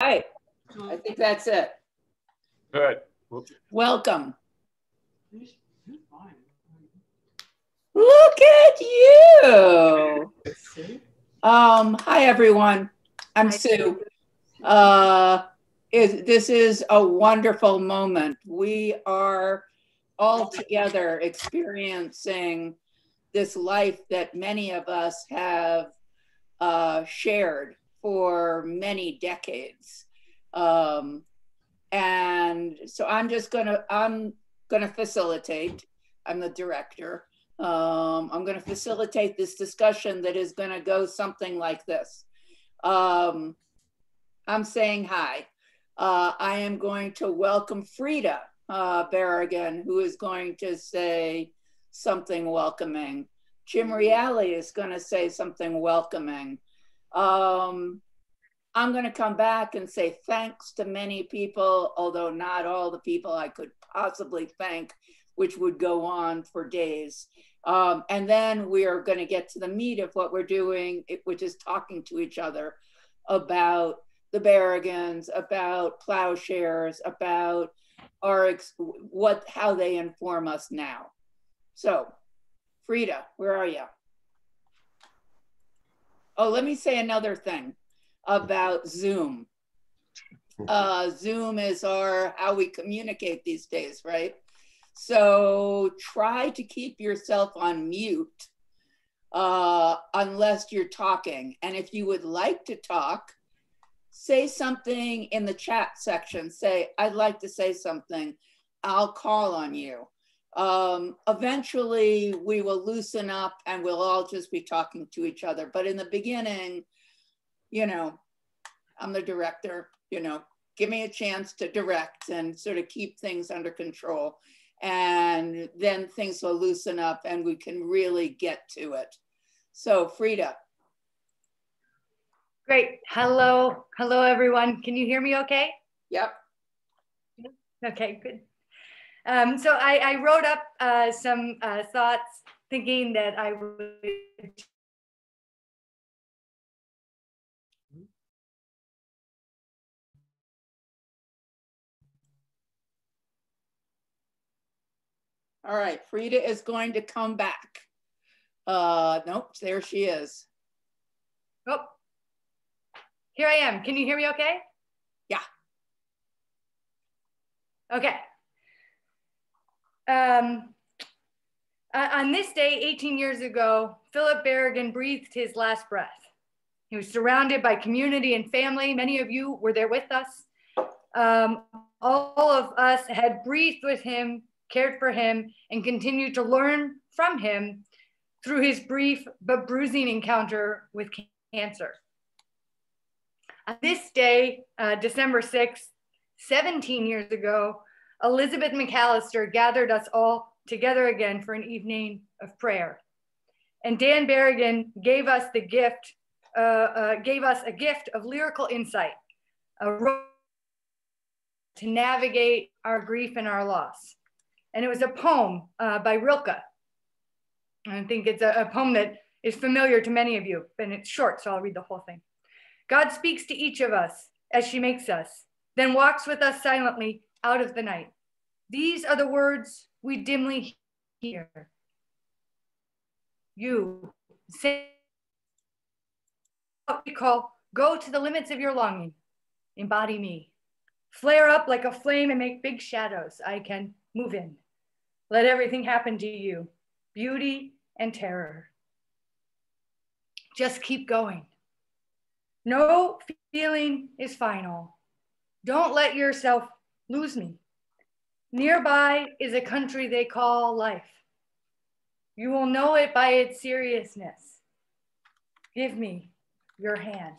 right. I think that's it. Good. Welcome. Look at you. Um, hi, everyone. I'm Sue. Uh, is, this is a wonderful moment. We are all together experiencing this life that many of us have uh, shared for many decades. Um, and so I'm just gonna, I'm gonna facilitate, I'm the director. Um, I'm gonna facilitate this discussion that is gonna go something like this. Um, I'm saying hi. Uh, I am going to welcome Frida uh, Berrigan, who is going to say something welcoming. Jim Reale is going to say something welcoming. Um, I'm going to come back and say thanks to many people, although not all the people I could possibly thank, which would go on for days. Um, and then we are going to get to the meat of what we're doing, which is talking to each other about the Berrigans, about plowshares, about our what how they inform us now. So, Frida, where are you? Oh, let me say another thing about Zoom. Uh, Zoom is our how we communicate these days, right? So try to keep yourself on mute uh, unless you're talking. And if you would like to talk, say something in the chat section. Say, I'd like to say something. I'll call on you um, eventually we will loosen up and we'll all just be talking to each other. But in the beginning, you know, I'm the director, you know, give me a chance to direct and sort of keep things under control. And then things will loosen up and we can really get to it. So, Frida. Great. Hello. Hello, everyone. Can you hear me okay? Yep. Okay, good. Um, so I, I, wrote up uh, some uh, thoughts thinking that I would All right, Frida is going to come back. Uh, nope, there she is. Oh, here I am. Can you hear me okay? Yeah. Okay. Um, uh, on this day, 18 years ago, Philip Berrigan breathed his last breath. He was surrounded by community and family. Many of you were there with us. Um, all of us had breathed with him, cared for him, and continued to learn from him through his brief but bruising encounter with cancer. On this day, uh, December 6th, 17 years ago, Elizabeth McAlister gathered us all together again for an evening of prayer. And Dan Berrigan gave us the gift, uh, uh, gave us a gift of lyrical insight, a road to navigate our grief and our loss. And it was a poem uh, by Rilke. I think it's a, a poem that is familiar to many of you, and it's short, so I'll read the whole thing. God speaks to each of us as she makes us, then walks with us silently out of the night. These are the words we dimly hear. You say what we call go to the limits of your longing, embody me. Flare up like a flame and make big shadows I can move in. Let everything happen to you, beauty and terror. Just keep going. No feeling is final. Don't let yourself lose me. Nearby is a country they call life. You will know it by its seriousness. Give me your hand.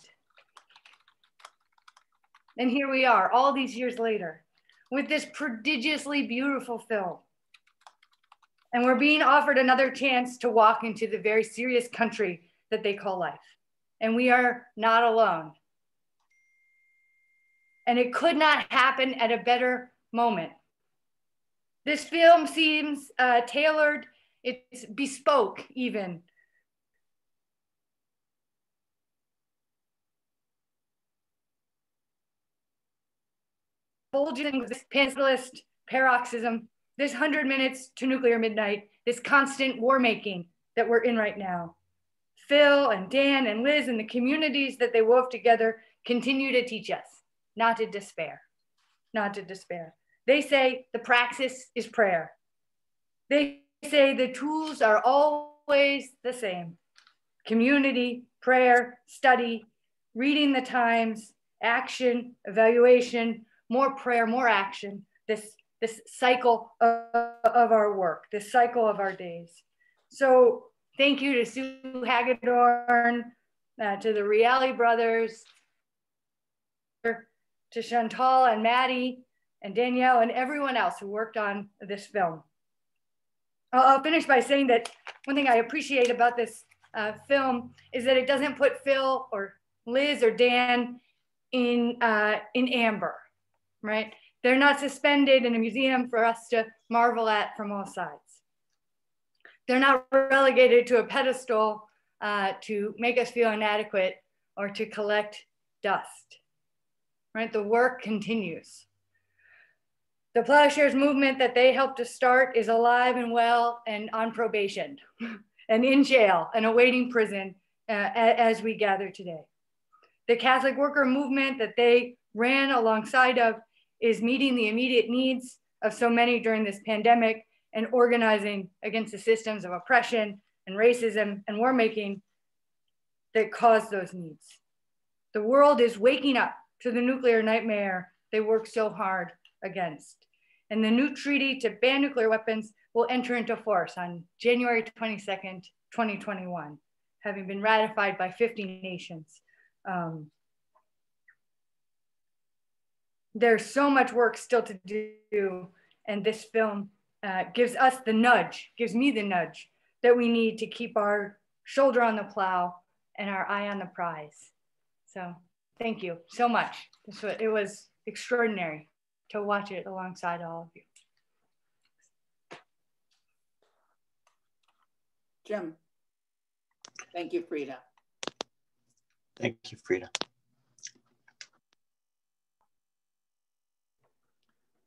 And here we are, all these years later, with this prodigiously beautiful film. And we're being offered another chance to walk into the very serious country that they call life. And we are not alone. And it could not happen at a better moment. This film seems uh, tailored, it's bespoke even. bulging this panslist paroxysm, this 100 minutes to nuclear midnight, this constant war making that we're in right now. Phil and Dan and Liz and the communities that they wove together continue to teach us not to despair, not to despair. They say the praxis is prayer. They say the tools are always the same community, prayer, study, reading the times, action, evaluation, more prayer, more action, this, this cycle of, of our work, this cycle of our days. So thank you to Sue Hagedorn, uh, to the Reale brothers, to Chantal and Maddie and Danielle and everyone else who worked on this film. I'll finish by saying that one thing I appreciate about this uh, film is that it doesn't put Phil or Liz or Dan in, uh, in amber, right? They're not suspended in a museum for us to marvel at from all sides. They're not relegated to a pedestal uh, to make us feel inadequate or to collect dust, right? The work continues. The plowshares movement that they helped to start is alive and well and on probation and in jail and awaiting prison uh, as we gather today. The Catholic worker movement that they ran alongside of is meeting the immediate needs of so many during this pandemic and organizing against the systems of oppression and racism and war making that cause those needs. The world is waking up to the nuclear nightmare they work so hard against. And the new treaty to ban nuclear weapons will enter into force on January 22nd, 2021, having been ratified by 50 nations. Um, there's so much work still to do, and this film uh, gives us the nudge, gives me the nudge that we need to keep our shoulder on the plow and our eye on the prize. So thank you so much. Was, it was extraordinary to watch it alongside all of you. Jim. Thank you, Frida. Thank you, Frida.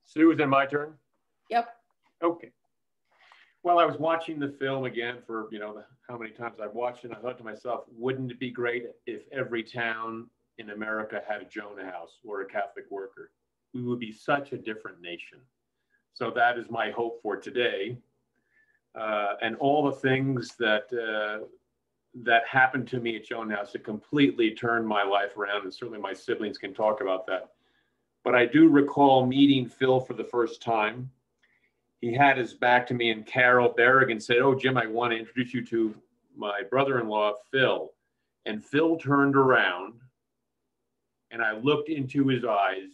Sue, is it my turn? Yep. Okay. Well, I was watching the film again for, you know, how many times I've watched it. I thought to myself, wouldn't it be great if every town in America had a Jonah House or a Catholic worker? we would be such a different nation. So that is my hope for today. Uh, and all the things that uh, that happened to me at Jonah House, it completely turned my life around, and certainly my siblings can talk about that. But I do recall meeting Phil for the first time. He had his back to me, and Carol Berrigan said, "Oh, Jim, I want to introduce you to my brother-in-law, Phil." And Phil turned around, and I looked into his eyes,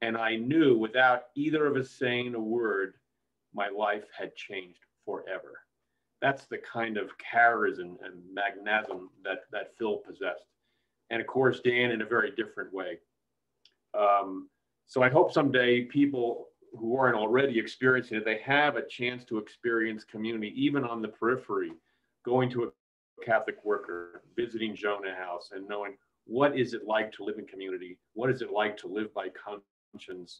and I knew without either of us saying a word, my life had changed forever. That's the kind of charism and magnasm that, that Phil possessed. And of course, Dan in a very different way. Um, so I hope someday people who aren't already experiencing it, they have a chance to experience community, even on the periphery, going to a Catholic worker, visiting Jonah House, and knowing what is it like to live in community? What is it like to live by conscience?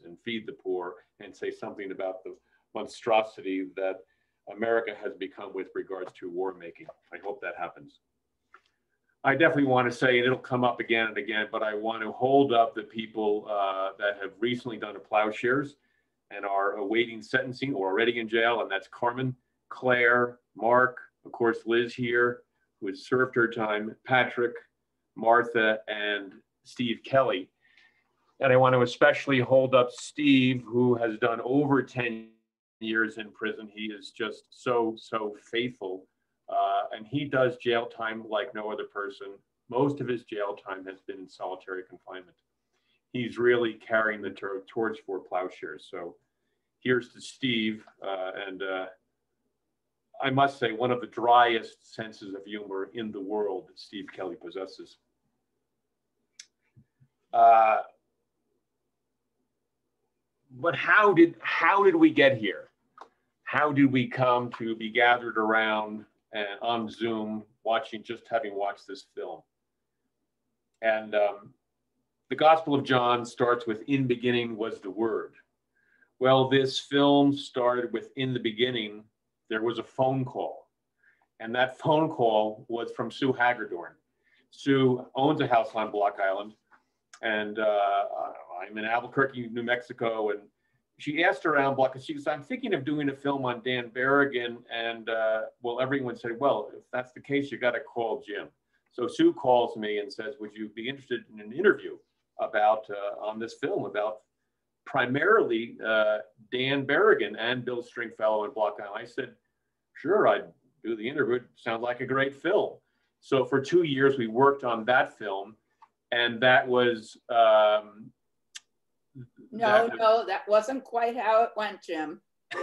and feed the poor and say something about the monstrosity that America has become with regards to war making. I hope that happens. I definitely want to say, and it'll come up again and again, but I want to hold up the people uh, that have recently done a plowshares and are awaiting sentencing or already in jail, and that's Carmen, Claire, Mark, of course, Liz here, who has served her time, Patrick, Martha, and Steve Kelly. And I want to especially hold up Steve, who has done over 10 years in prison. He is just so, so faithful. Uh, and he does jail time like no other person. Most of his jail time has been in solitary confinement. He's really carrying the tor torch for plowshares. So here's to Steve. Uh, and uh, I must say, one of the driest senses of humor in the world that Steve Kelly possesses. Uh, but how did how did we get here? How did we come to be gathered around and on Zoom watching just having watched this film? And um, the Gospel of John starts with "In beginning was the Word." Well, this film started with "In the beginning." There was a phone call, and that phone call was from Sue Hagedorn. Sue owns a house on Block Island, and uh, I'm in Albuquerque, New Mexico, and she asked around Block, she goes, I'm thinking of doing a film on Dan Berrigan. And uh, well, everyone said, well, if that's the case, you got to call Jim. So Sue calls me and says, would you be interested in an interview about uh, on this film about primarily uh, Dan Berrigan and Bill Stringfellow and Block Island? I said, sure, I'd do the interview. It sounds like a great film. So for two years, we worked on that film. And that was um, no, that, no, that wasn't quite how it went, Jim.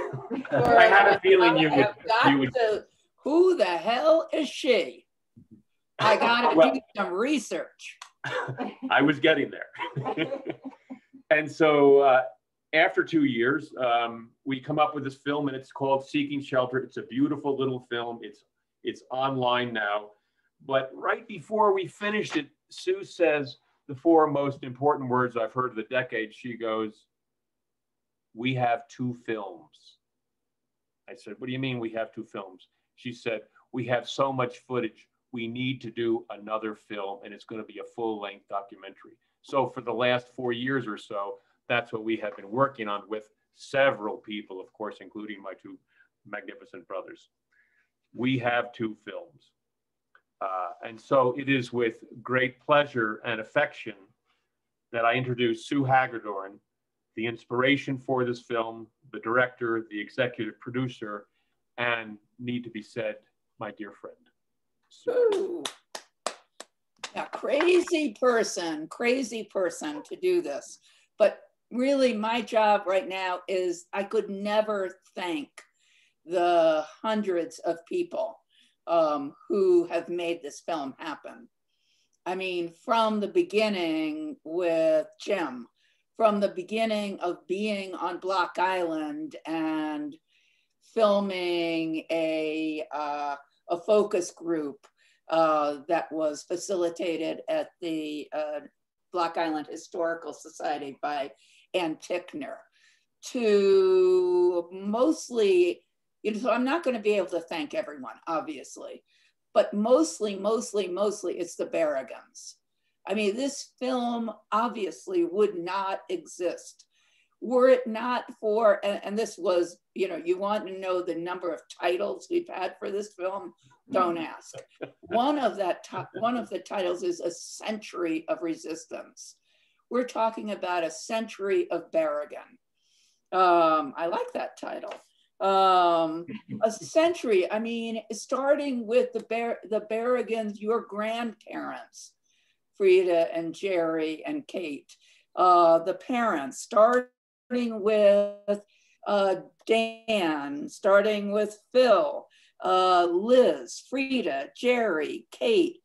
I had a feeling you would, you would. To, who the hell is she? I got to well, do some research. I was getting there. and so uh, after two years, um, we come up with this film and it's called Seeking Shelter. It's a beautiful little film. It's, it's online now. But right before we finished it, Sue says, the four most important words I've heard of the decade, she goes, We have two films. I said, What do you mean we have two films? She said, We have so much footage. We need to do another film, and it's going to be a full length documentary. So, for the last four years or so, that's what we have been working on with several people, of course, including my two magnificent brothers. We have two films. Uh, and so it is with great pleasure and affection that I introduce Sue Hagedorn, the inspiration for this film, the director, the executive producer, and need to be said, my dear friend. Sue. Yeah, crazy person, crazy person to do this. But really, my job right now is I could never thank the hundreds of people um, who have made this film happen. I mean, from the beginning with Jim, from the beginning of being on Block Island and filming a, uh, a focus group uh, that was facilitated at the uh, Block Island Historical Society by Ann Tickner, to mostly you know, so I'm not going to be able to thank everyone, obviously, but mostly, mostly, mostly it's the Berrigans. I mean, this film obviously would not exist were it not for, and, and, this was, you know, you want to know the number of titles we've had for this film? Don't ask. one of that, one of the titles is A Century of Resistance. We're talking about a century of Berrigan. Um, I like that title um, a century. I mean, starting with the Bar- the Berrigans, your grandparents, Frida and Jerry and Kate, uh, the parents, starting with uh, Dan, starting with Phil, uh, Liz, Frida, Jerry, Kate,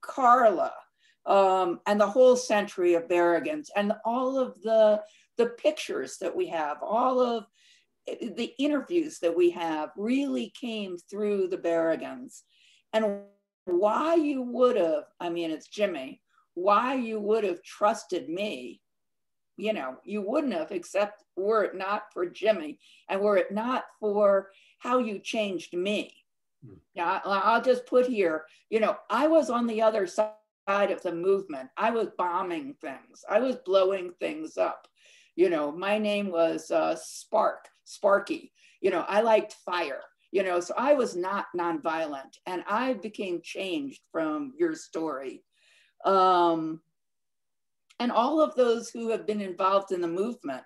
Carla, um, and the whole century of Berrigans, and all of the the pictures that we have, all of the interviews that we have really came through the Berrigans. And why you would have, I mean, it's Jimmy, why you would have trusted me, you know, you wouldn't have, except were it not for Jimmy and were it not for how you changed me. Mm. Yeah, I'll just put here, you know, I was on the other side of the movement. I was bombing things, I was blowing things up. You know, my name was uh, Spark sparky. You know, I liked fire, you know, so I was not nonviolent and I became changed from your story. Um, and all of those who have been involved in the movement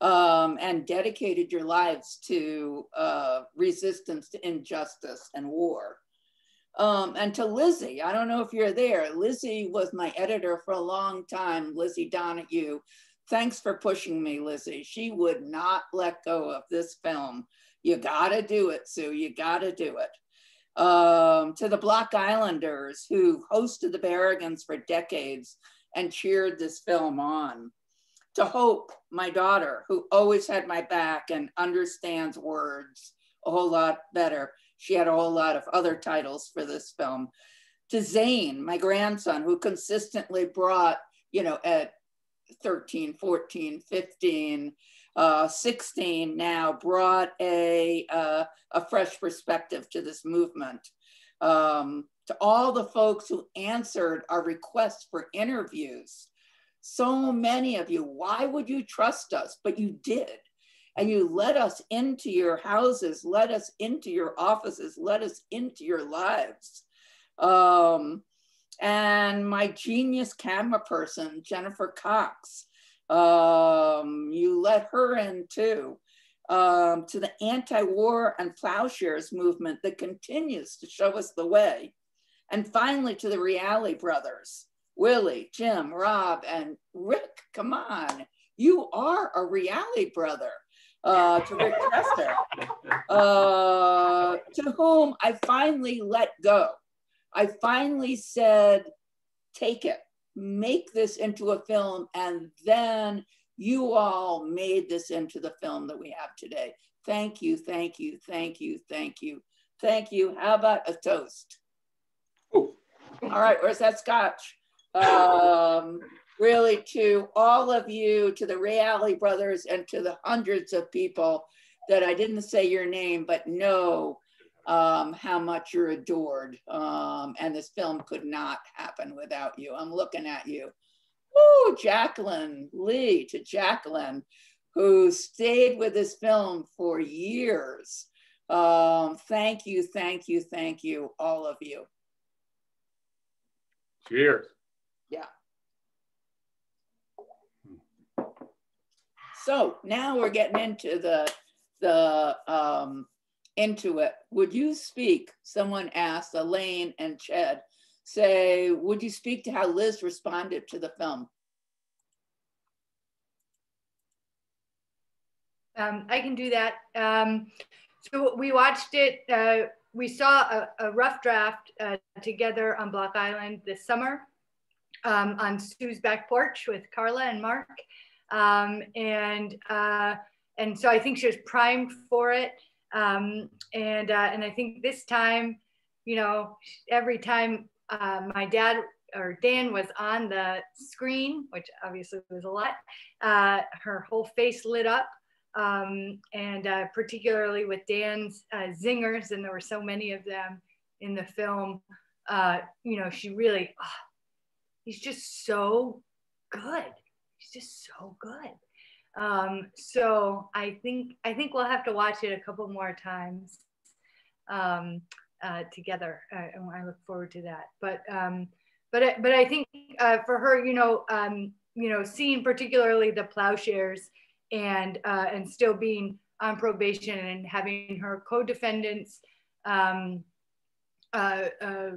um, and dedicated your lives to uh, resistance to injustice and war. Um, and to Lizzie, I don't know if you're there. Lizzie was my editor for a long time, Lizzie Donahue, Thanks for pushing me, Lizzie. She would not let go of this film. You got to do it, Sue. You got to do it. Um, to the Block Islanders who hosted the Berrigans for decades and cheered this film on. To Hope, my daughter, who always had my back and understands words a whole lot better. She had a whole lot of other titles for this film. To Zane, my grandson, who consistently brought, you know, at 13, 14, 15, uh, 16 now brought a, uh, a fresh perspective to this movement. Um, to all the folks who answered our requests for interviews, so many of you, why would you trust us? But you did. And you let us into your houses, let us into your offices, let us into your lives. Um, and my genius camera person, Jennifer Cox, um, you let her in too. Um, to the anti-war and plowshares movement that continues to show us the way. And finally to the Reale brothers, Willie, Jim, Rob, and Rick, come on. You are a Reale brother. Uh, to Rick Trester, uh, to whom I finally let go. I finally said, take it, make this into a film, and then you all made this into the film that we have today. Thank you, thank you, thank you, thank you, thank you. How about a toast? Ooh. All right, where's that scotch? Um, really to all of you, to the Reale brothers, and to the hundreds of people that I didn't say your name, but know um, how much you're adored. Um, and this film could not happen without you. I'm looking at you. Woo, Jacqueline Lee to Jacqueline, who stayed with this film for years. Um, thank you, thank you, thank you, all of you. Cheers. Yeah. So now we're getting into the the um, into it. Would you speak? Someone asked Elaine and Ched. Say, would you speak to how Liz responded to the film? Um, I can do that. Um, so we watched it. Uh, we saw a, a rough draft uh, together on Block Island this summer um, on Sue's back porch with Carla and Mark. Um, and, uh, and so I think she was primed for it. Um, and, uh, and I think this time, you know, every time uh, my dad or Dan was on the screen, which obviously was a lot, uh, her whole face lit up. Um, and uh, particularly with Dan's uh, zingers, and there were so many of them in the film, uh, you know, she really, oh, he's just so good. He's just so good. Um, so I think I think we'll have to watch it a couple more times um, uh, together, uh, and I look forward to that. But um, but but I think uh, for her, you know, um, you know, seeing particularly the plowshares and uh, and still being on probation and having her co-defendants. Um, uh, uh,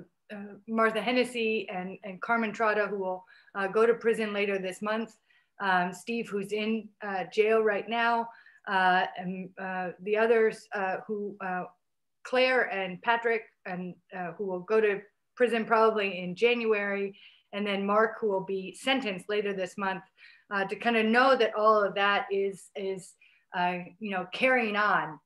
Martha Hennessy and, and Carmen Trotta, who will go to prison later this month, um, Steve, who's in uh, jail right now, uh, and uh, the others uh, who, uh, Claire and Patrick, and who will go to prison probably in January, and then Mark, who will be sentenced later this month, to kind of know that all of that is is you know carrying on,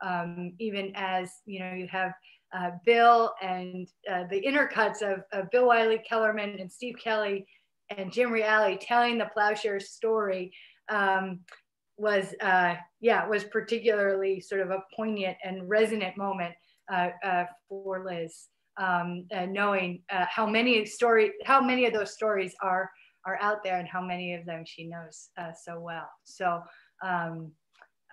um, even as you know you have. Uh, Bill and uh, the intercuts of, of Bill Wylie-Kellermann and Steve Kelly and Jim Reale telling the plowshare story um, was, uh, yeah, was particularly sort of a poignant and resonant moment uh, uh, for Liz, um, knowing uh, how many story, how many of those stories are are out there, and how many of them she knows uh, so well. So, um,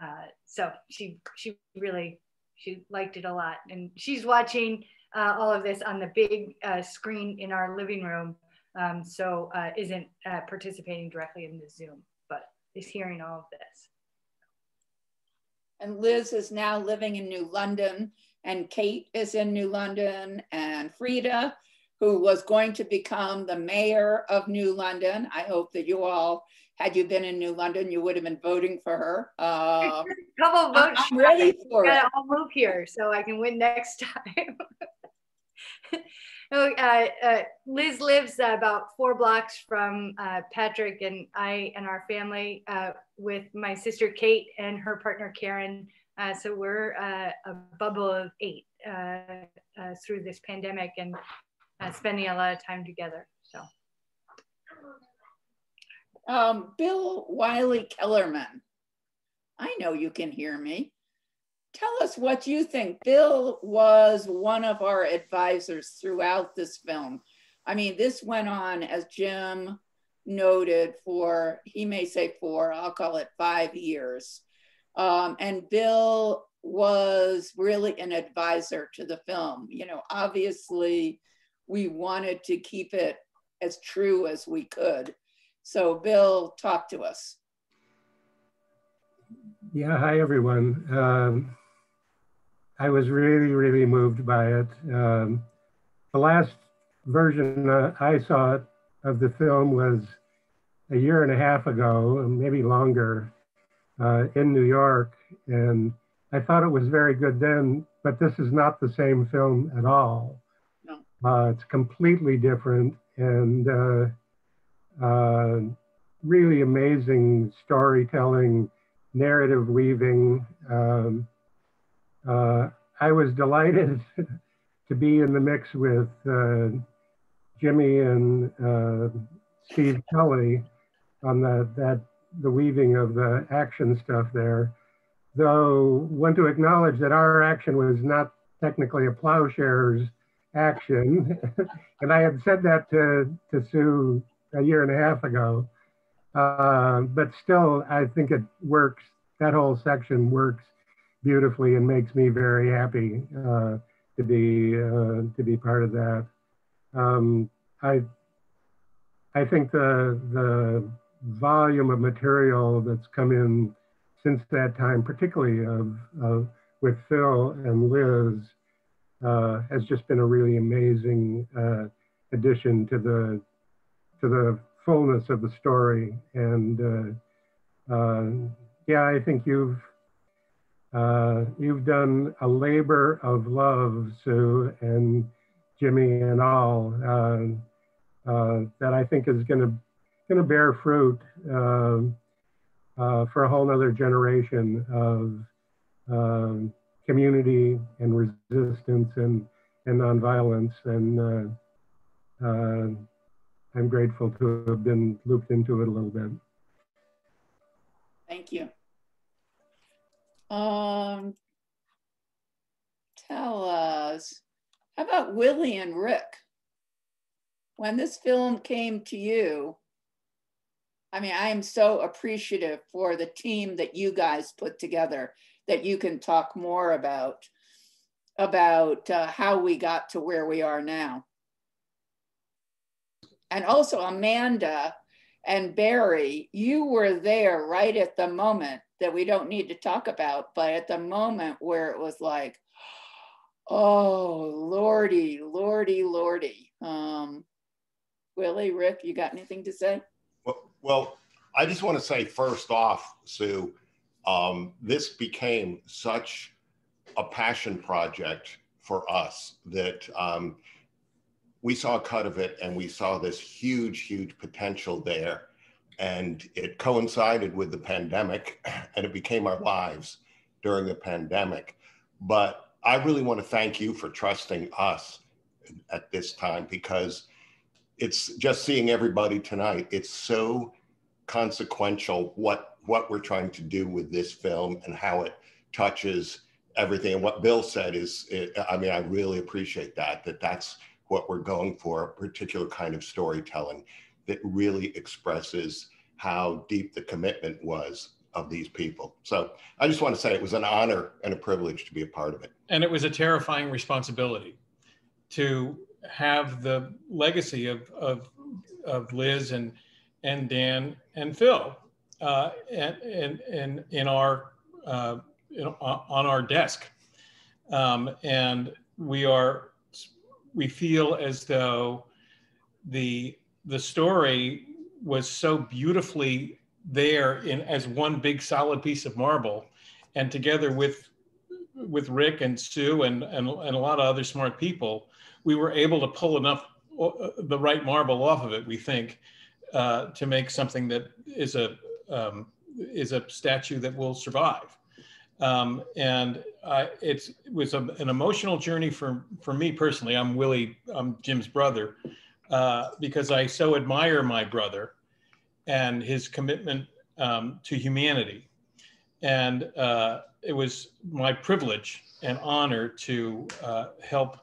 uh, so she she really she liked it a lot, and she's watching all of this on the big screen in our living room um, so uh, isn't uh, participating directly in the Zoom, but is hearing all of this. And Liz is now living in New London, and Kate is in New London, and Frida, who was going to become the mayor of New London. I hope that you all, had you been in New London, you would have been voting for her. Uh, couple of votes. I'm ready for it. I'll move here so I can win next time. No, uh, uh, Liz lives uh, about four blocks from uh, Patrick and I and our family uh, with my sister Kate and her partner Karen. Uh, so we're a bubble of eight through this pandemic and spending a lot of time together. So. Um, Bill Wylie-Kellermann, I know you can hear me. Tell us what you think. Bill was one of our advisors throughout this film. I mean, this went on, as Jim noted, for, he may say four, I'll call it five years. Um, and Bill was really an advisor to the film. You know, obviously, we wanted to keep it as true as we could. So, Bill, talk to us. Yeah, hi everyone. Um, I was really, really moved by it. Um, the last version uh, I saw of the film was a year and a half ago, maybe longer, uh, in New York. And I thought it was very good then, but this is not the same film at all. No. Uh, it's completely different and uh, uh, really amazing storytelling, narrative weaving. Um, uh, I was delighted to be in the mix with uh, Jimmy and uh, Steve Kelly on the, that, the weaving of the action stuff there. Though, want to acknowledge that our action was not technically a plowshare's action. and I had said that to, to Sue a year and a half ago. Uh, but still, I think it works. That whole section works beautifully and makes me very happy uh, to be uh, to be part of that. Um, I I think the the volume of material that's come in since that time, particularly of, of with Phil and Liz, uh, has just been a really amazing uh, addition to the to the fullness of the story. And uh, uh yeah, I think you've uh, you've done a labor of love, Sue and Jimmy and all, uh, that I think is going to going to bear fruit um, for a whole nother generation of um, community and resistance and, and nonviolence. And uh, uh, I'm grateful to have been looped into it a little bit. Thank you. Um, tell us, how about Willie and Rick? When this film came to you, I mean, I am so appreciative for the team that you guys put together that you can talk more about about uh, how we got to where we are now. And also Amanda and Barry, you were there right at the moment that we don't need to talk about, but at the moment where it was like, oh, Lordy, Lordy, Lordy. Um, Willie, Rick, you got anything to say? Well, well I just want to say first off, Sue, um, this became such a passion project for us that um, we saw a cut of it and we saw this huge, huge potential there. And it coincided with the pandemic and it became our lives during the pandemic. But I really want to thank you for trusting us at this time because it's just seeing everybody tonight. It's so consequential what what we're trying to do with this film and how it touches everything. And what Bill said is, I mean, I really appreciate that, that that's what we're going for, a particular kind of storytelling that really expresses how deep the commitment was of these people. So I just want to say it was an honor and a privilege to be a part of it. And it was a terrifying responsibility to have the legacy of, of, of Liz and, and Dan and Phil uh, and, and, and in our uh, on our desk, um, and we are we feel as though the the story was so beautifully there in as one big solid piece of marble, and together with with Rick and Sue and, and, and a lot of other smart people, we were able to pull enough uh, the right marble off of it, we think, uh, to make something that is a, um, is a statue that will survive. Um, and uh, it was a, an emotional journey for, for me personally. I'm Willie, I'm Jim's brother, uh, because I so admire my brother. and his commitment um, to humanity. And uh, it was my privilege and honor to uh, help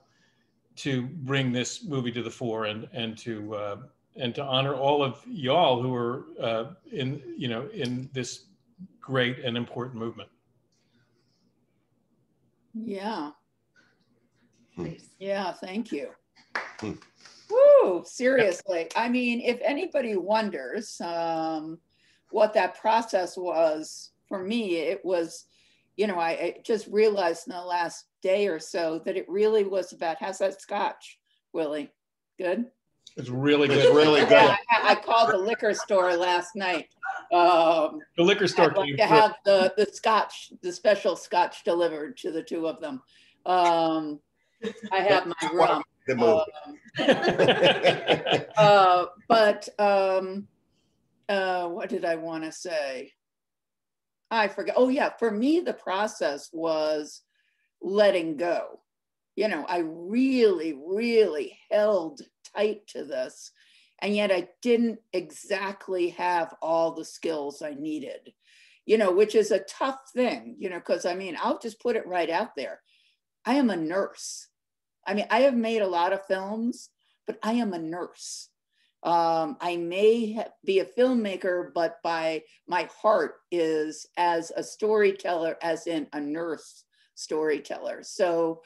to bring this movie to the fore and and to uh, and to honor all of y'all who are uh, in you know in this great and important movement. Yeah. Hmm. Yeah, thank you. Hmm. Woo, seriously. I mean, if anybody wonders um, what that process was for me, it was, you know, I, I just realized in the last day or so that it really was about, how's that scotch, Willie? Good? It's really good. It's good. really good. Yeah, I, I called the liquor store last night. Um, The liquor store I'd like came to have the, the scotch, the special scotch delivered to the two of them. Um, I have my rum. Good move. Um, uh, but um, uh, what did I want to say? I forgot. Oh, yeah. For me, the process was letting go. You know, I really, really held tight to this. And yet I didn't exactly have all the skills I needed, you know, which is a tough thing, you know, because I mean, I'll just put it right out there. I am a nurse. I mean, I have made a lot of films, but I am a nurse. Um, I may be a filmmaker, but by my heart is as a storyteller, as in a nurse storyteller. So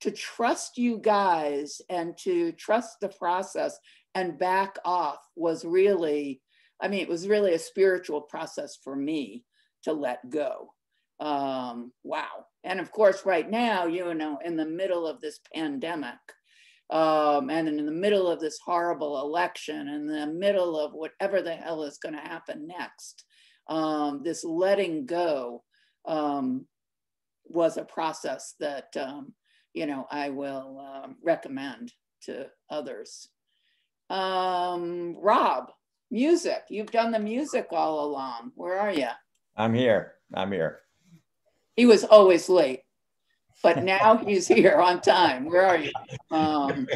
to trust you guys and to trust the process and back off was really, I mean, it was really a spiritual process for me to let go. Um, wow. And of course, right now, you know, in the middle of this pandemic, um, and in the middle of this horrible election, in the middle of whatever the hell is going to happen next, um, this letting go um, was a process that, um, you know, I will um recommend to others. Um, Rob, music. You've done the music all along. Where are you? I'm here. I'm here. He was always late, but now he's here on time. Where are you? Um,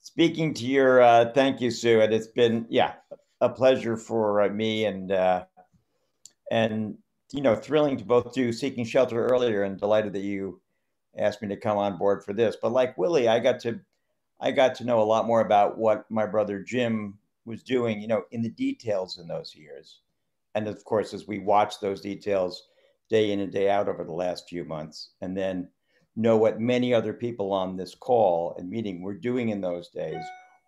Speaking to your, uh, thank you, Sue. And it's been, yeah, a pleasure for uh, me and, uh, and, you know, thrilling to both do Seeking Shelter earlier and delighted that you asked me to come on board for this. But like Willie, I got to, I got to know a lot more about what my brother Jim was doing, you know, in the details in those years. And of course, as we watch those details day in and day out over the last few months, and then know what many other people on this call and meeting were doing in those days,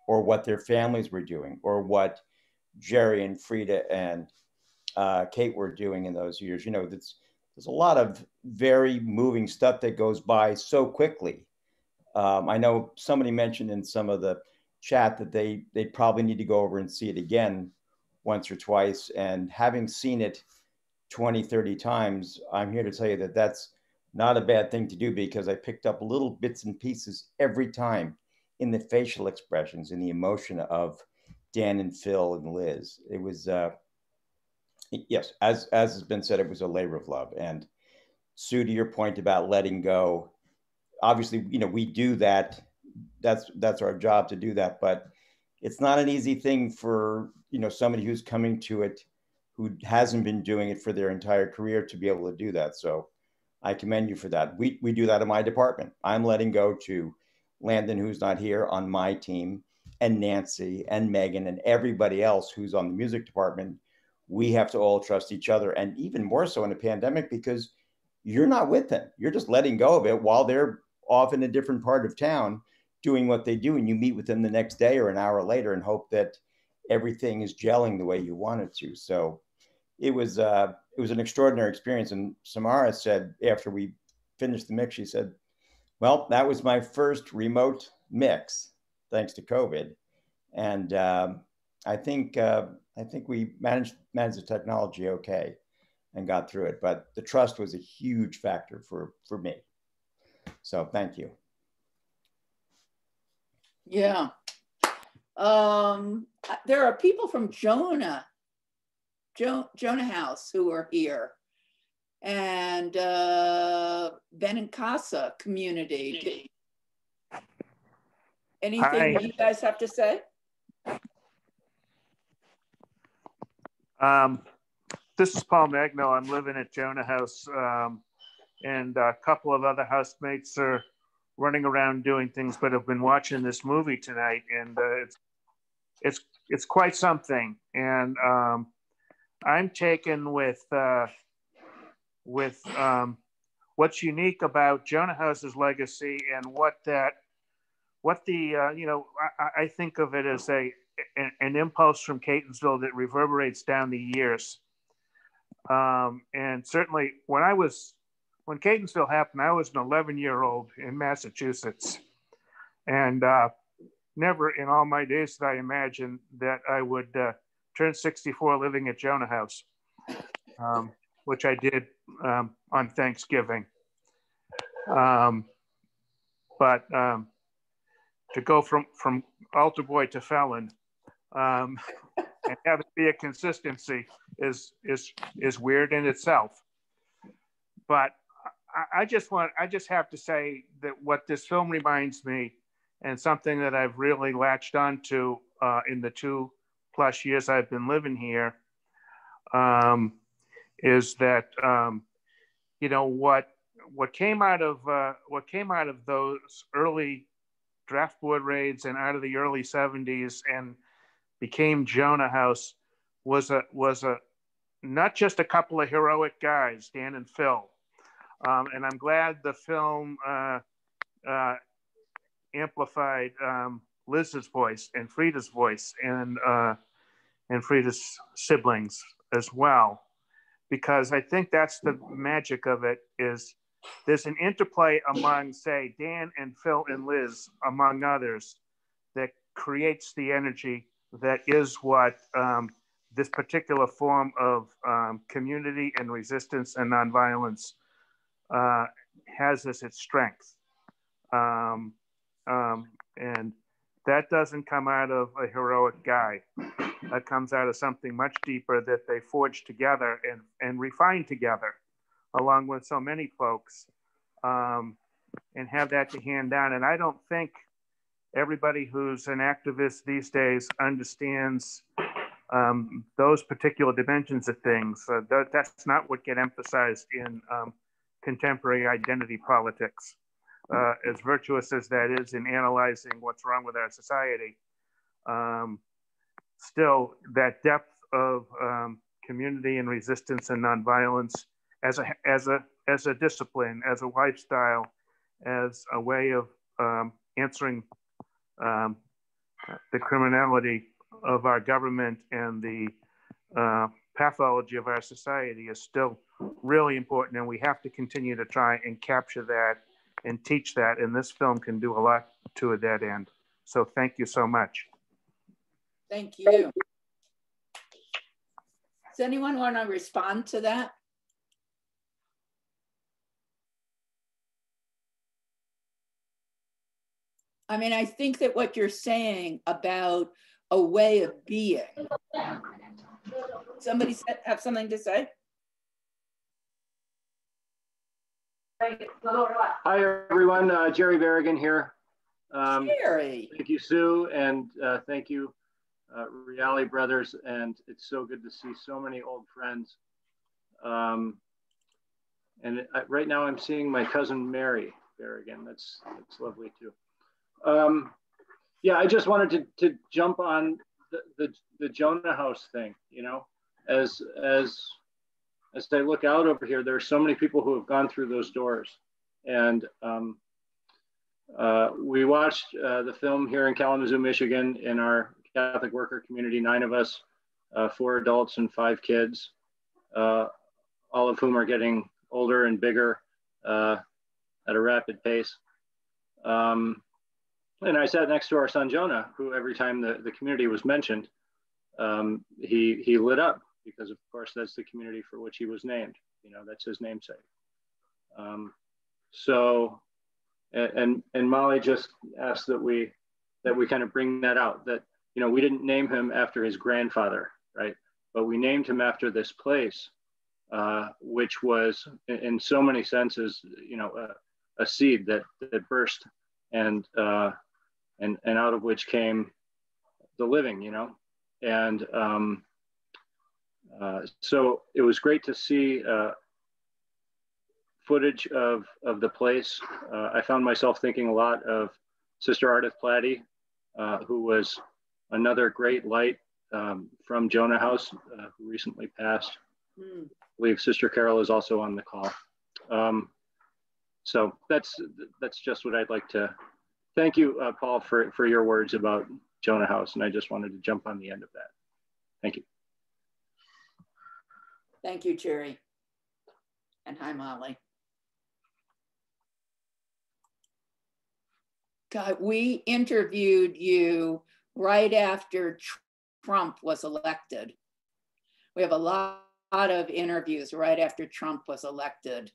or what their families were doing, or what Jerry and Frida and uh, Kate were doing in those years. You know, there's a lot of very moving stuff that goes by so quickly. Um, I know somebody mentioned in some of the chat that they they probably need to go over and see it again once or twice. And having seen it 20, 30 times, I'm here to tell you that that's not a bad thing to do because I picked up little bits and pieces every time in the facial expressions, in the emotion of Dan and Phil and Liz. It was, uh, yes, as as has been said, it was a labor of love. And Sue, to your point about letting go, obviously, you know, we do that. That's that's our job to do that, but it's not an easy thing for you know somebody who's coming to it who hasn't been doing it for their entire career to be able to do that. So I commend you for that. We, we do that in my department. I'm letting go to Landon, who's not here on my team, and Nancy and Megan and everybody else who's on the music department. We have to all trust each other, and even more so in a pandemic because you're not with them. You're just letting go of it while they're off in a different part of town doing what they do, and you meet with them the next day or an hour later and hope that everything is gelling the way you want it to. So it was uh, it was an extraordinary experience. And Samara said after we finished the mix, she said, "Well, that was my first remote mix, thanks to COVID." And um, I think uh, I think we managed managed the technology okay and got through it. But the trust was a huge factor for for me. So thank you. yeah. Um, there are people from Jonah, jo- Jonah House who are here. And uh, Benincasa community. Anything Hi. you guys have to say? Um, this is Paul Magno. I'm living at Jonah House, um, and a couple of other housemates are running around doing things, but have been watching this movie tonight, and uh, it's it's it's quite something. And um, I'm taken with uh, with um, what's unique about Jonah House's legacy and what that what the uh, you know I, I, think of it as a an, an, impulse from Catonsville that reverberates down the years. Um, and certainly when I was when Catonsville happened, I was an 11 year old in Massachusetts, and uh, never in all my days did I imagine that I would uh, turn 64 living at Jonah House, um, which I did um, on Thanksgiving. Um, but um, to go from from altar boy to felon um, and have it be a consistency is is is weird in itself. But I, I just want I just have to say that what this film reminds me, and something that I've really latched onto uh, in the two plus years I've been living here, um, is that um, you know what what came out of uh, what came out of those early draft board raids and out of the early 70s and became Jonah House was a was a not just a couple of heroic guys, Dan and Phil. Um, and I'm glad the film uh, uh, amplified um, Liz's voice and Frida's voice and uh, and Frida's siblings as well, because I think that's the magic of it is there's an interplay among, say, Dan and Phil and Liz, among others, that creates the energy that is what um, this particular form of um, community and resistance and nonviolence uh, has as its strength. Um, um and that doesn't come out of a heroic guy. That comes out of something much deeper that they forged together and, and refined together along with so many folks, um, and have that to hand down. And I don't think everybody who's an activist these days understands um, those particular dimensions of things. Uh, th that's not what get emphasized in um, contemporary identity politics. Uh, as virtuous as that is in analyzing what's wrong with our society, um, still that depth of um, community and resistance and nonviolence as a as a as a discipline, as a lifestyle, as a way of um, answering um, the criminality of our government and the uh, pathology of our society is still really important, and we have to continue to try and capture that and teach that. And this film can do a lot to that end. So thank you so much. Thank you. Does anyone want to respond to that? I mean, I think that what you're saying about a way of being. Somebody said, have something to say? Hi, everyone. Uh, Jerry Berrigan here. Um, Jerry. Thank you, Sue, and uh, thank you, uh, Reale Brothers. And it's so good to see so many old friends. Um, and right now I'm seeing my cousin Mary Berrigan. That's, that's lovely too. Um, yeah, I just wanted to, to jump on the, the, the Jonah House thing, you know, as, as, as I look out over here, there are so many people who have gone through those doors. And um, uh, we watched uh, the film here in Kalamazoo, Michigan, in our Catholic worker community, nine of us, uh, four adults and five kids, uh, all of whom are getting older and bigger uh, at a rapid pace. Um, and I sat next to our son Jonah, who every time the, the community was mentioned, um, he he lit up because of course that's the community for which he was named. You know, that's his namesake. Um, so, and and Molly just asked that we that we kind of bring that out that you know we didn't name him after his grandfather, right? But we named him after this place, uh, which was in so many senses, you know, a, a seed that that burst and uh, and and out of which came the living you know and um, Uh, so it was great to see uh, footage of, of the place. Uh, I found myself thinking a lot of Sister Ardeth Platte, uh, who was another great light um, from Jonah House, uh, who recently passed. Mm. I believe Sister Carol is also on the call. Um, so that's that's just what I'd like to thank you, uh, Paul, for, for your words about Jonah House. And I just wanted to jump on the end of that. Thank you. Thank you, Jerry. And hi, Molly. God, we interviewed you right after Trump was elected. We have a lot, lot of interviews right after Trump was elected.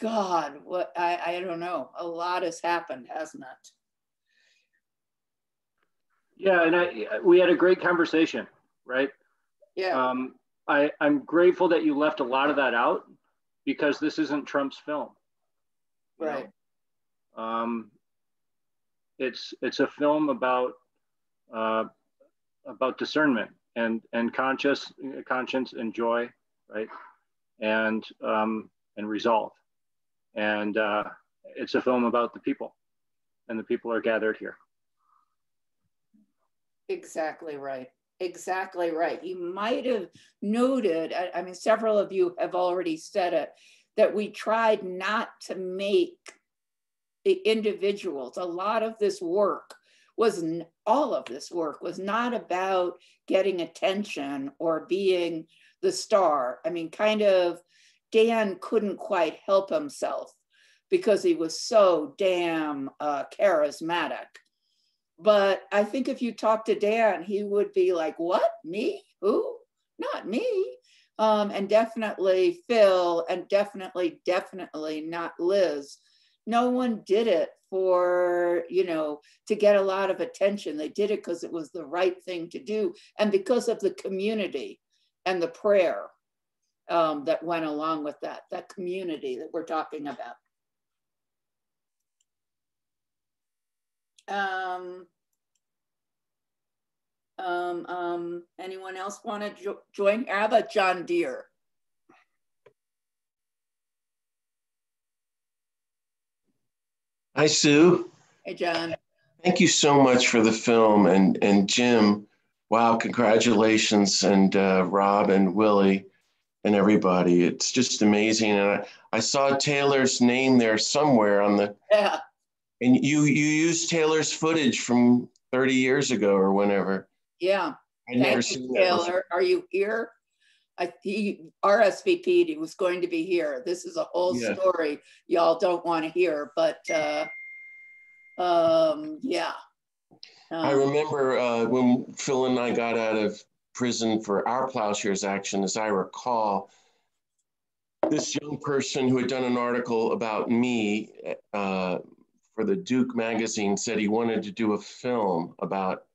God, what I, I don't know. A lot has happened, hasn't it? Yeah, and I we had a great conversation, right? Yeah. Um, I, I'm grateful that you left a lot of that out because this isn't Trump's film. Right. Know? Um, it's it's a film about uh, about discernment and and conscious conscience and joy, right? And um, and resolve. And uh, it's a film about the people, and the people are gathered here. Exactly right. Exactly right. You might have noted, I, I, mean, several of you have already said it, that we tried not to make the individuals, a lot of this work was, all of this work was not about getting attention or being the star. I mean, kind of, Dan couldn't quite help himself because he was so damn uh, charismatic but I think if you talk to Dan, he would be like, What? Me? Who? Not me. Um, and definitely Phil, and definitely, definitely not Liz. No one did it for, you know, to get a lot of attention. They did it because it was the right thing to do and because of the community and the prayer um, that went along with that, that community that we're talking about. Um, um, um, anyone else want to jo join? How about John Dear? Hi, Sue. Hey, John. Thank you so much for the film. And, and Jim, wow, congratulations. And uh, Rob and Willie and everybody. It's just amazing. And I, I saw Taylor's name there somewhere on the, yeah. And you you used Taylor's footage from 30 years ago or whenever. Yeah. I never seen Taylor. Are you here? I, he RSVP'd. He was going to be here. This is a whole yeah. story y'all don't want to hear, but uh, um, yeah. Um, I remember uh, when Phil and I got out of prison for our plowshares action, as I recall, this young person who had done an article about me uh, for the Duke magazine said he wanted to do a film about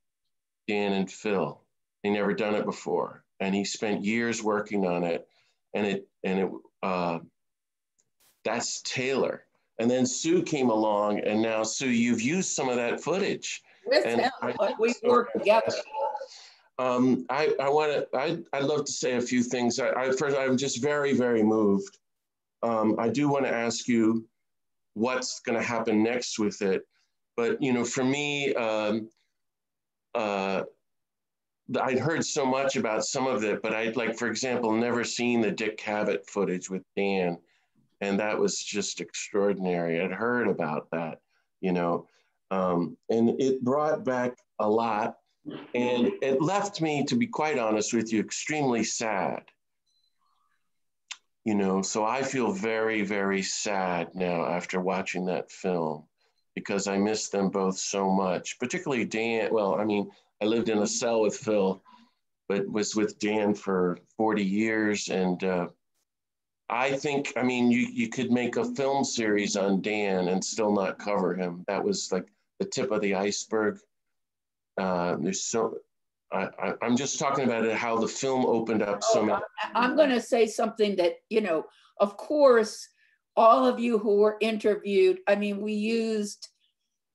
Dan and Phil. He never done it before, and he spent years working on it. And it and it uh, that's Taylor. And then Sue came along, and now Sue, you've used some of that footage. With and him, I, we worked together. Um, I, I want to, I, I'd love to say a few things. I, I first, I'm just very, very moved. Um, I do want to ask you what's going to happen next with it. But you know, for me, um, uh, I'd heard so much about some of it, but I'd like, for example, never seen the Dick Cavett footage with Dan, and that was just extraordinary. I'd heard about that, you know, um, and it brought back a lot, and it left me, to be quite honest with you, extremely sad. You know so i feel very very sad now after watching that film because i miss them both so much particularly dan well i mean i lived in a cell with phil but was with dan for 40 years and uh, i think i mean you, you could make a film series on dan and still not cover him. That was like the tip of the iceberg uh, there's so I, am just talking about it, how the film opened up oh, so much. I'm going to say something that, you know, of course, all of you who were interviewed, I mean, we used,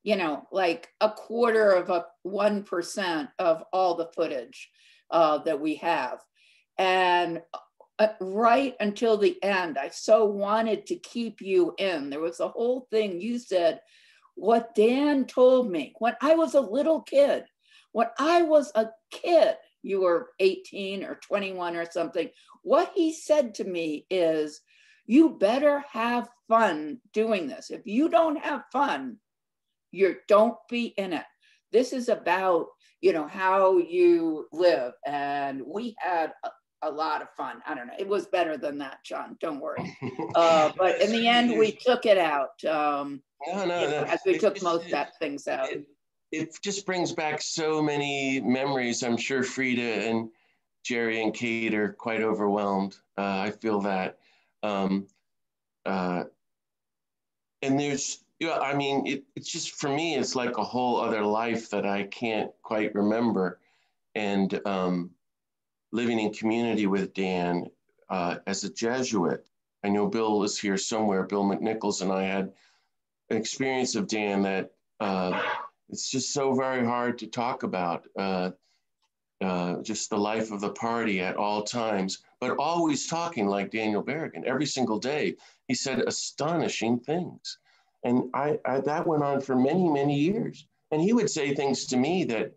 you know, like a quarter of a 1% of all the footage uh, that we have. And uh, right until the end, I so wanted to keep you in. There was a whole thing you said, what Dan told me when I was a little kid, when I was a kid, you were 18 or 21 or something. What he said to me is, you better have fun doing this. If you don't have fun, you don't be in it. This is about, you know, how you live. And we had a, a lot of fun. I don't know. It was better than that, John. Don't worry. Uh, but in the end, we took it out. Um, no, no, no. As we it, took most it, things out. It, it just brings back so many memories. I'm sure Frida and Jerry and Kate are quite overwhelmed. Uh, I feel that. Um, uh, and there's, you know, I mean, it, it's just for me, it's like a whole other life that I can't quite remember. And um, living in community with Dan uh, as a Jesuit, I know Bill is here somewhere. Bill McNichols and I had experience of Dan that uh, it's just so very hard to talk about. Uh, uh, just the life of the party at all times, but always talking like Daniel Berrigan every single day. He said astonishing things. And I, I, that went on for many, many years. And he would say things to me that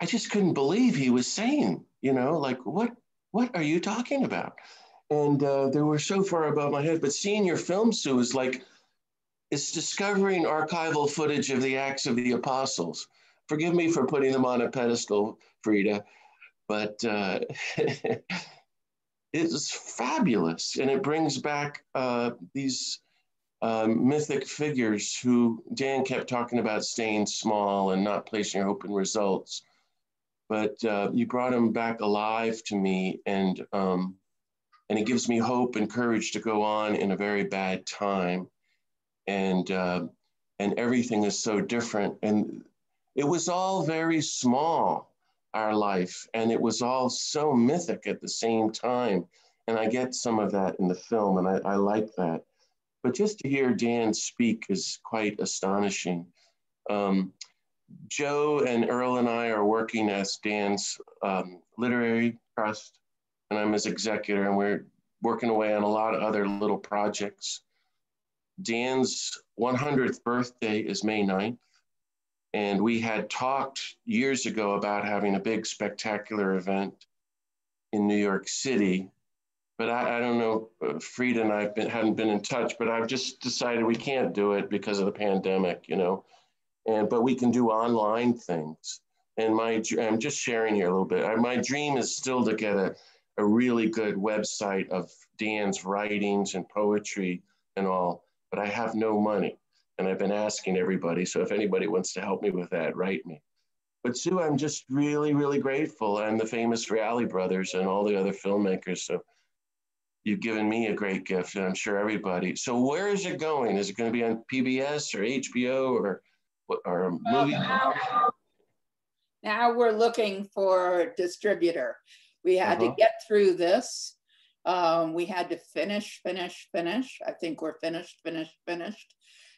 I just couldn't believe he was saying, you know, like, what, what are you talking about? And uh, they were so far above my head. But seeing your film, Sue, is like, it's discovering archival footage of the Acts of the Apostles. Forgive me for putting them on a pedestal, Frida, but uh, it's fabulous. And it brings back uh, these um, mythic figures who Dan kept talking about staying small and not placing your hope in results. But uh, you brought them back alive to me, and um, and it gives me hope and courage to go on in a very bad time. And uh, and everything is so different. And it was all very small our life. And it was all so mythic at the same time. And I get some of that in the film, and I, I like that. But just to hear Dan speak is quite astonishing. Um, Joe and Earl and I are working as Dan's um, literary trust, and I'm his executor, and we're working away on a lot of other little projects. Dan's 100th birthday is May 9th. And we had talked years ago about having a big spectacular event in New York City. But I, I don't know, uh, Frida and I been, hadn't been in touch, but I've just decided we can't do it because of the pandemic, you know. And but we can do online things. And my I'm just sharing here a little bit. My dream is still to get a, a really good website of Dan's writings and poetry and all, but I have no money. And I've been asking everybody. So if anybody wants to help me with that, write me. But Sue, I'm just really, really grateful. And the famous Reale brothers and all the other filmmakers. So you've given me a great gift, and I'm sure everybody. So where is it going? Is it going to be on PBS or HBO or or a movie? Well, now, now, we're looking for a distributor. We had uh-huh. to get through this. Um, we had to finish, finish, finish. I think we're finished, finished, finished.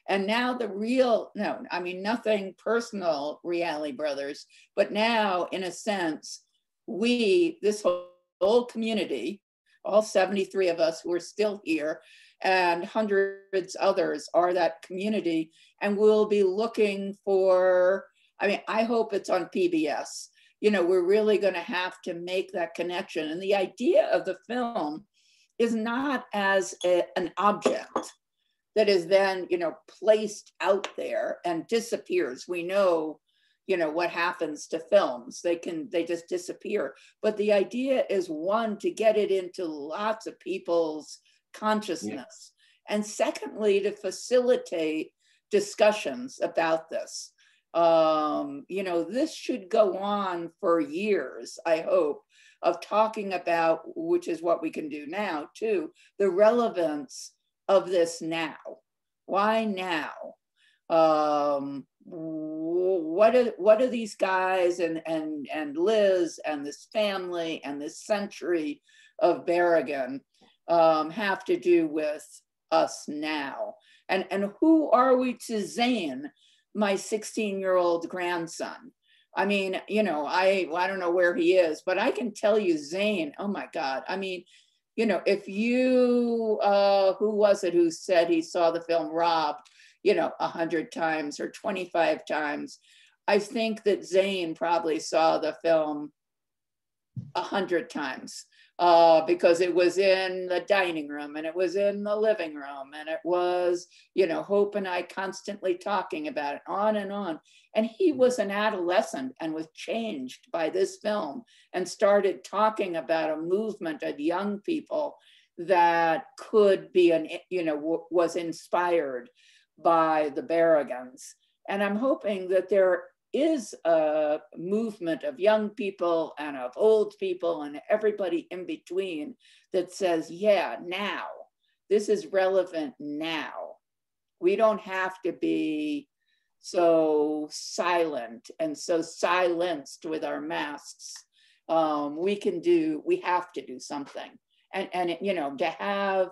And now the real, no, I mean, nothing personal, Reale Brothers, but now, in a sense, we, this whole, whole community, all 73 of us who are still here, and hundreds others are that community. And we'll be looking for, I mean, I hope it's on PBS. You know, we're really going to have to make that connection. And the idea of the film is not as a, an object that is then you know placed out there and disappears. We know you know what happens to films. They can they just disappear. But the idea is one to get it into lots of people's consciousness. Yeah. and secondly to facilitate discussions about this um you know this should go on for years i hope of talking about which is what we can do now too the relevance of this now? Why now? Um, what are what are these guys and and and Liz and this family and this century of Berrigan um, have to do with us now? And and who are we to Zane, my 16 year old grandson? I mean, you know, I I don't know where he is, but I can tell you Zane, oh my God. I mean, you know, if you uh who was it who said he saw the film Rob, you know, a hundred times or 25 times. I think that Zane probably saw the film a hundred times uh, because it was in the dining room and it was in the living room and it was, you know, Hope and I constantly talking about it on and on. And he was an adolescent and was changed by this film and started talking about a movement of young people that could be an, you know, was inspired by the Berrigans. And I'm hoping that there is a movement of young people and of old people and everybody in between that says, yeah, now, this is relevant now. We don't have to be so silent and so silenced with our masks. Um, we can do, we have to do something. And, and you know, to have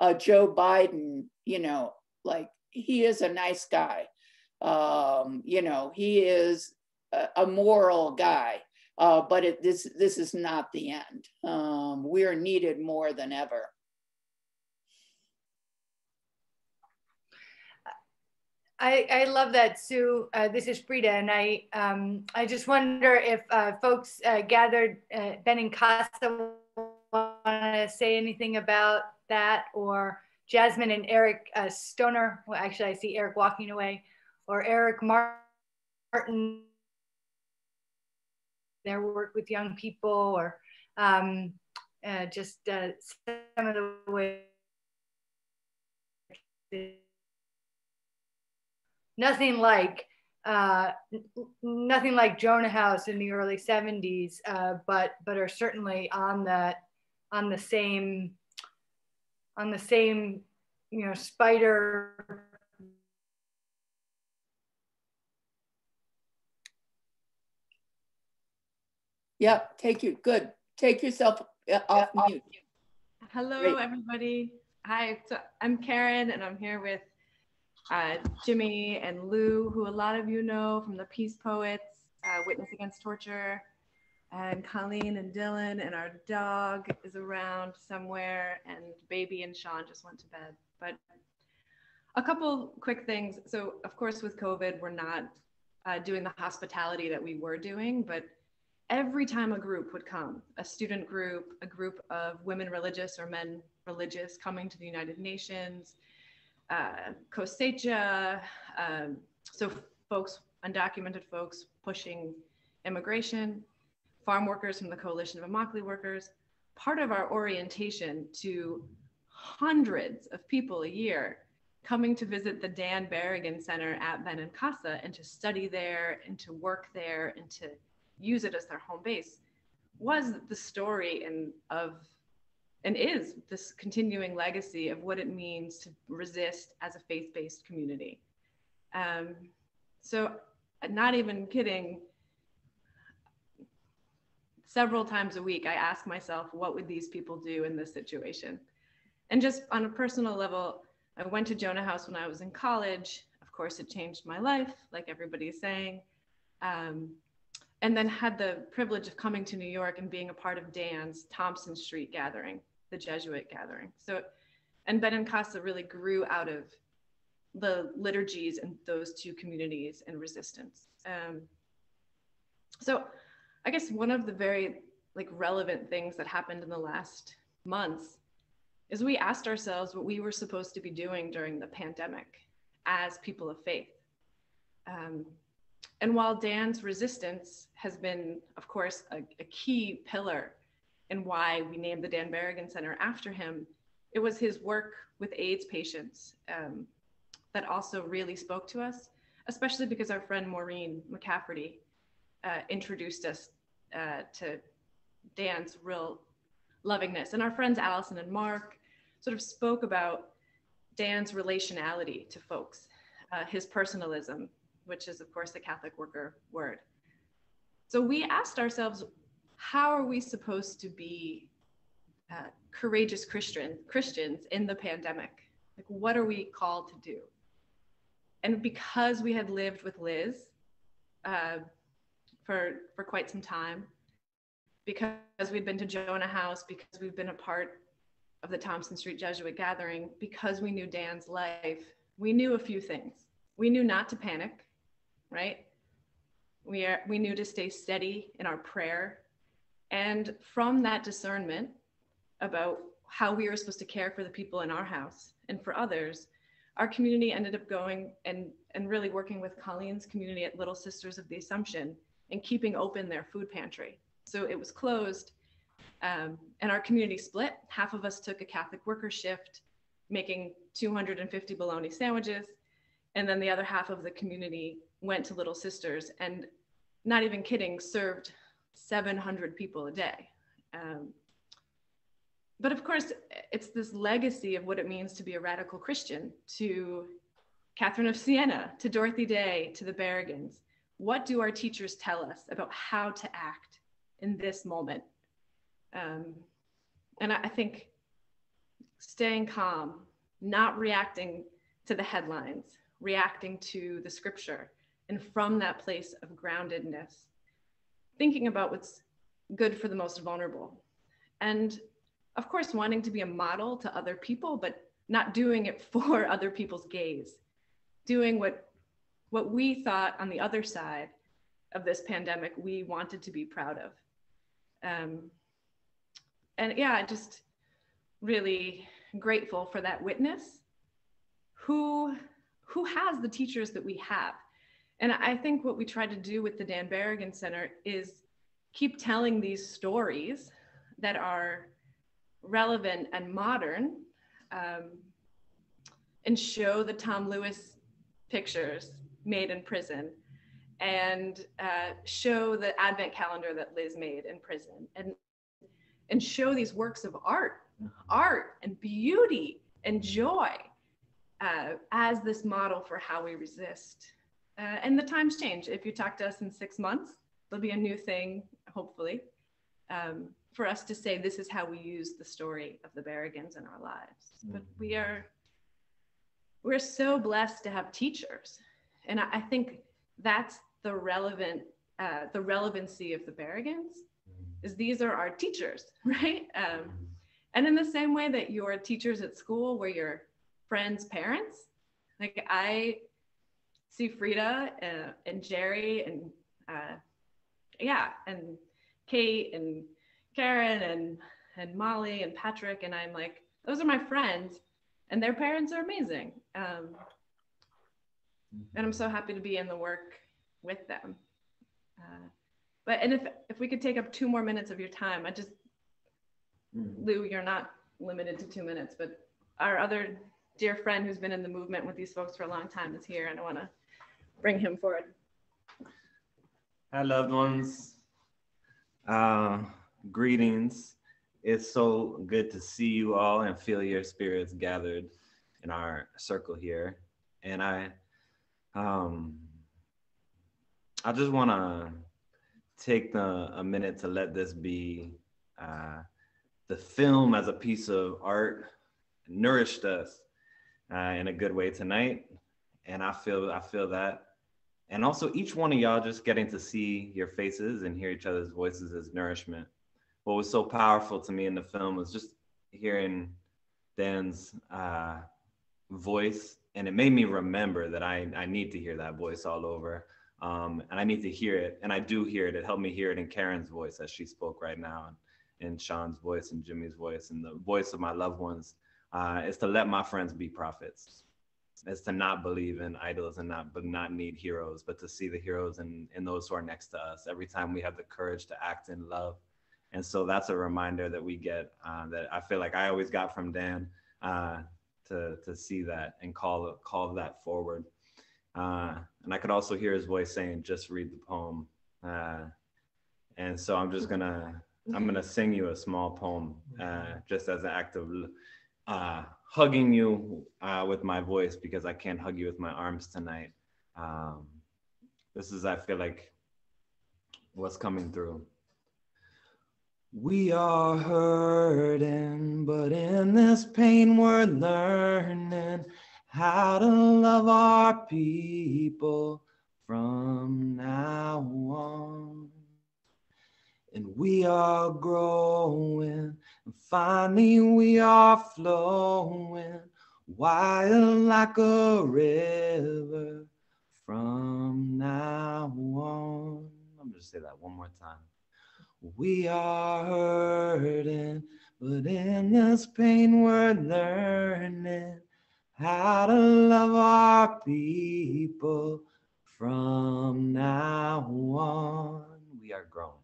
uh, Joe Biden, you know, like he is a nice guy um, you know, he is a, a moral guy, uh, but it, this this is not the end. Um, we are needed more than ever. I, I love that, Sue. Uh, this is Frida, and I um, I just wonder if uh, folks uh, gathered uh, Benincasa want to say anything about that, or Jasmine and Eric uh, Stoner. Well, actually, I see Eric walking away or Eric Martin, their work with young people, or um, uh, just uh, some of the ways. Nothing like uh, nothing like Jonah House in the early 70s, uh, but but are certainly on that on the same on the same you know spider Yep, take you, good. Take yourself uh, off mute. Hello, Great. everybody. Hi, so I'm Karen and I'm here with uh, Jimmy and Lou, who a lot of you know from the Peace Poets, uh, Witness Against Torture, and Colleen and Dylan, and our dog is around somewhere, and baby and Sean just went to bed. But a couple quick things. So, of course, with COVID, we're not uh, doing the hospitality that we were doing, but every time a group would come, a student group, a group of women religious or men religious coming to the United Nations, uh, COSECHA, um, so folks, undocumented folks pushing immigration, farm workers from the Coalition of Immokalee Workers, part of our orientation to hundreds of people a year coming to visit the Dan Berrigan Center at Benincasa and to study there and to work there and to use it as their home base was the story and of and is this continuing legacy of what it means to resist as a faith-based community. Um, so not even kidding several times a week i ask myself what would these people do in this situation? And just on a personal level i went to jonah house when i was in college. Of course it changed my life like everybody's saying. Um, and then had the privilege of coming to New York and being a part of Dan's Thompson Street gathering, the Jesuit gathering. So, and Benincasa really grew out of the liturgies in those two communities and resistance. Um, so, I guess one of the very like relevant things that happened in the last months is we asked ourselves what we were supposed to be doing during the pandemic as people of faith. Um, and while Dan's resistance has been, of course, a, a key pillar in why we named the Dan Berrigan Center after him, it was his work with AIDS patients um, that also really spoke to us, especially because our friend Maureen McCafferty uh, introduced us uh, to Dan's real lovingness. And our friends Allison and Mark sort of spoke about Dan's relationality to folks, uh, his personalism, which is, of course, the Catholic worker word. So we asked ourselves, how are we supposed to be uh, courageous Christian, Christians in the pandemic? Like, what are we called to do? And because we had lived with Liz uh, for, for quite some time because we'd been to Jonah House, because we've been a part of the Thompson Street Jesuit Gathering, because we knew Dan's life, we knew a few things. We knew not to panic, right? We, are, we knew to stay steady in our prayer. And from that discernment about how we were supposed to care for the people in our house and for others, our community ended up going and, and really working with Colleen's community at Little Sisters of the Assumption and keeping open their food pantry. So it was closed um, and our community split. Half of us took a Catholic worker shift, making 250 bologna sandwiches. And then the other half of the community went to Little Sisters and not even kidding, served 700 people a day. Um, but of course, it's this legacy of what it means to be a radical Christian to Catherine of Siena, to Dorothy Day, to the Berrigans. What do our teachers tell us about how to act in this moment? Um, and I, I think staying calm, not reacting to the headlines, reacting to the scripture, and from that place of groundedness, thinking about what's good for the most vulnerable. And of course, wanting to be a model to other people, but not doing it for other people's gaze, doing what, what we thought on the other side of this pandemic we wanted to be proud of. Um, and yeah, just really grateful for that witness who who has the teachers that we have and i think what we try to do with the dan berrigan center is keep telling these stories that are relevant and modern um, and show the Tom Lewis pictures made in prison and uh, show the advent calendar that Liz made in prison and and show these works of art, art and beauty and joy uh, as this model for how we resist. Uh, and the times change. If you talk to us in six months, there'll be a new thing, hopefully. Um, for us to say this is how we use the story of the Berrigans in our lives. But we mm-hmm. are we're so blessed to have teachers, and I, I think that's the relevant uh, the relevancy of the Berrigans mm-hmm. is these are our teachers, right? Um, mm-hmm. and in the same way that your teachers at school were your friends' parents, like I see Frida and, uh, and Jerry and uh, yeah, and Kate and Karen and and Molly and Patrick, and I'm like, those are my friends, and their parents are amazing. Um, and I'm so happy to be in the work with them. Uh, but and if if we could take up two more minutes of your time, I just mm-hmm. Lou, you're not limited to two minutes, but our other dear friend who's been in the movement with these folks for a long time is here, and I want to bring him forward. Hi, loved ones. Uh, greetings. It's so good to see you all and feel your spirits gathered in our circle here. And I, um, I just want to take the, a minute to let this be uh, the film as a piece of art nourished us uh, in a good way tonight, and I feel I feel that and also each one of y'all just getting to see your faces and hear each other's voices as nourishment. What was so powerful to me in the film was just hearing dan's uh, voice. And it made me remember that I, I need to hear that voice all over um, and i need to hear it. And i do hear it. It helped me hear it in karen's voice as she spoke right now and, and sean's voice and jimmy's voice and the voice of my loved ones uh, is to let my friends be prophets is to not believe in idols and not but not need heroes, but to see the heroes and, and those who are next to us every time we have the courage to act in love. And so that's a reminder that we get uh, that I feel like I always got from Dan uh, to to see that and call call that forward. Uh, and I could also hear his voice saying, "Just read the poem." Uh, and so I'm just gonna I'm gonna sing you a small poem uh, just as an act of uh, hugging you uh, with my voice because I can't hug you with my arms tonight. Um, this is, I feel like, what's coming through. We are hurting, but in this pain, we're learning how to love our people from now on. And we are growing, and finally we are flowing wild like a river from now on. I'm gonna say that one more time. We are hurting, but in this pain we're learning how to love our people from now on. We are growing.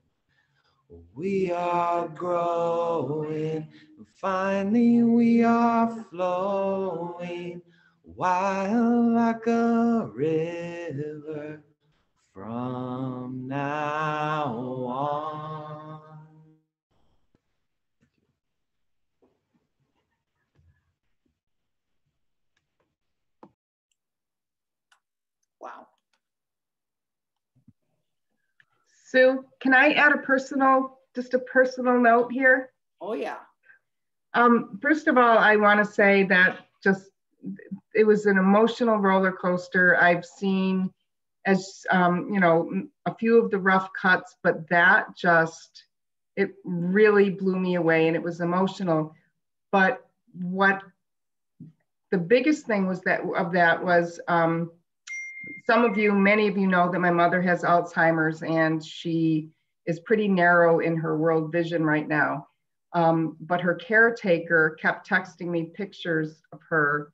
We are growing, finally we are flowing, wild like a river from now on. Wow. Sue, can I add a personal, just a personal note here? Oh, yeah. Um, first of all, I want to say that just it was an emotional roller coaster. I've seen as um, you know a few of the rough cuts, but that just it really blew me away, and it was emotional. But what the biggest thing was that of that was um, some of you, many of you know that my mother has Alzheimer's, and she is pretty narrow in her world vision right now. Um, but her caretaker kept texting me pictures of her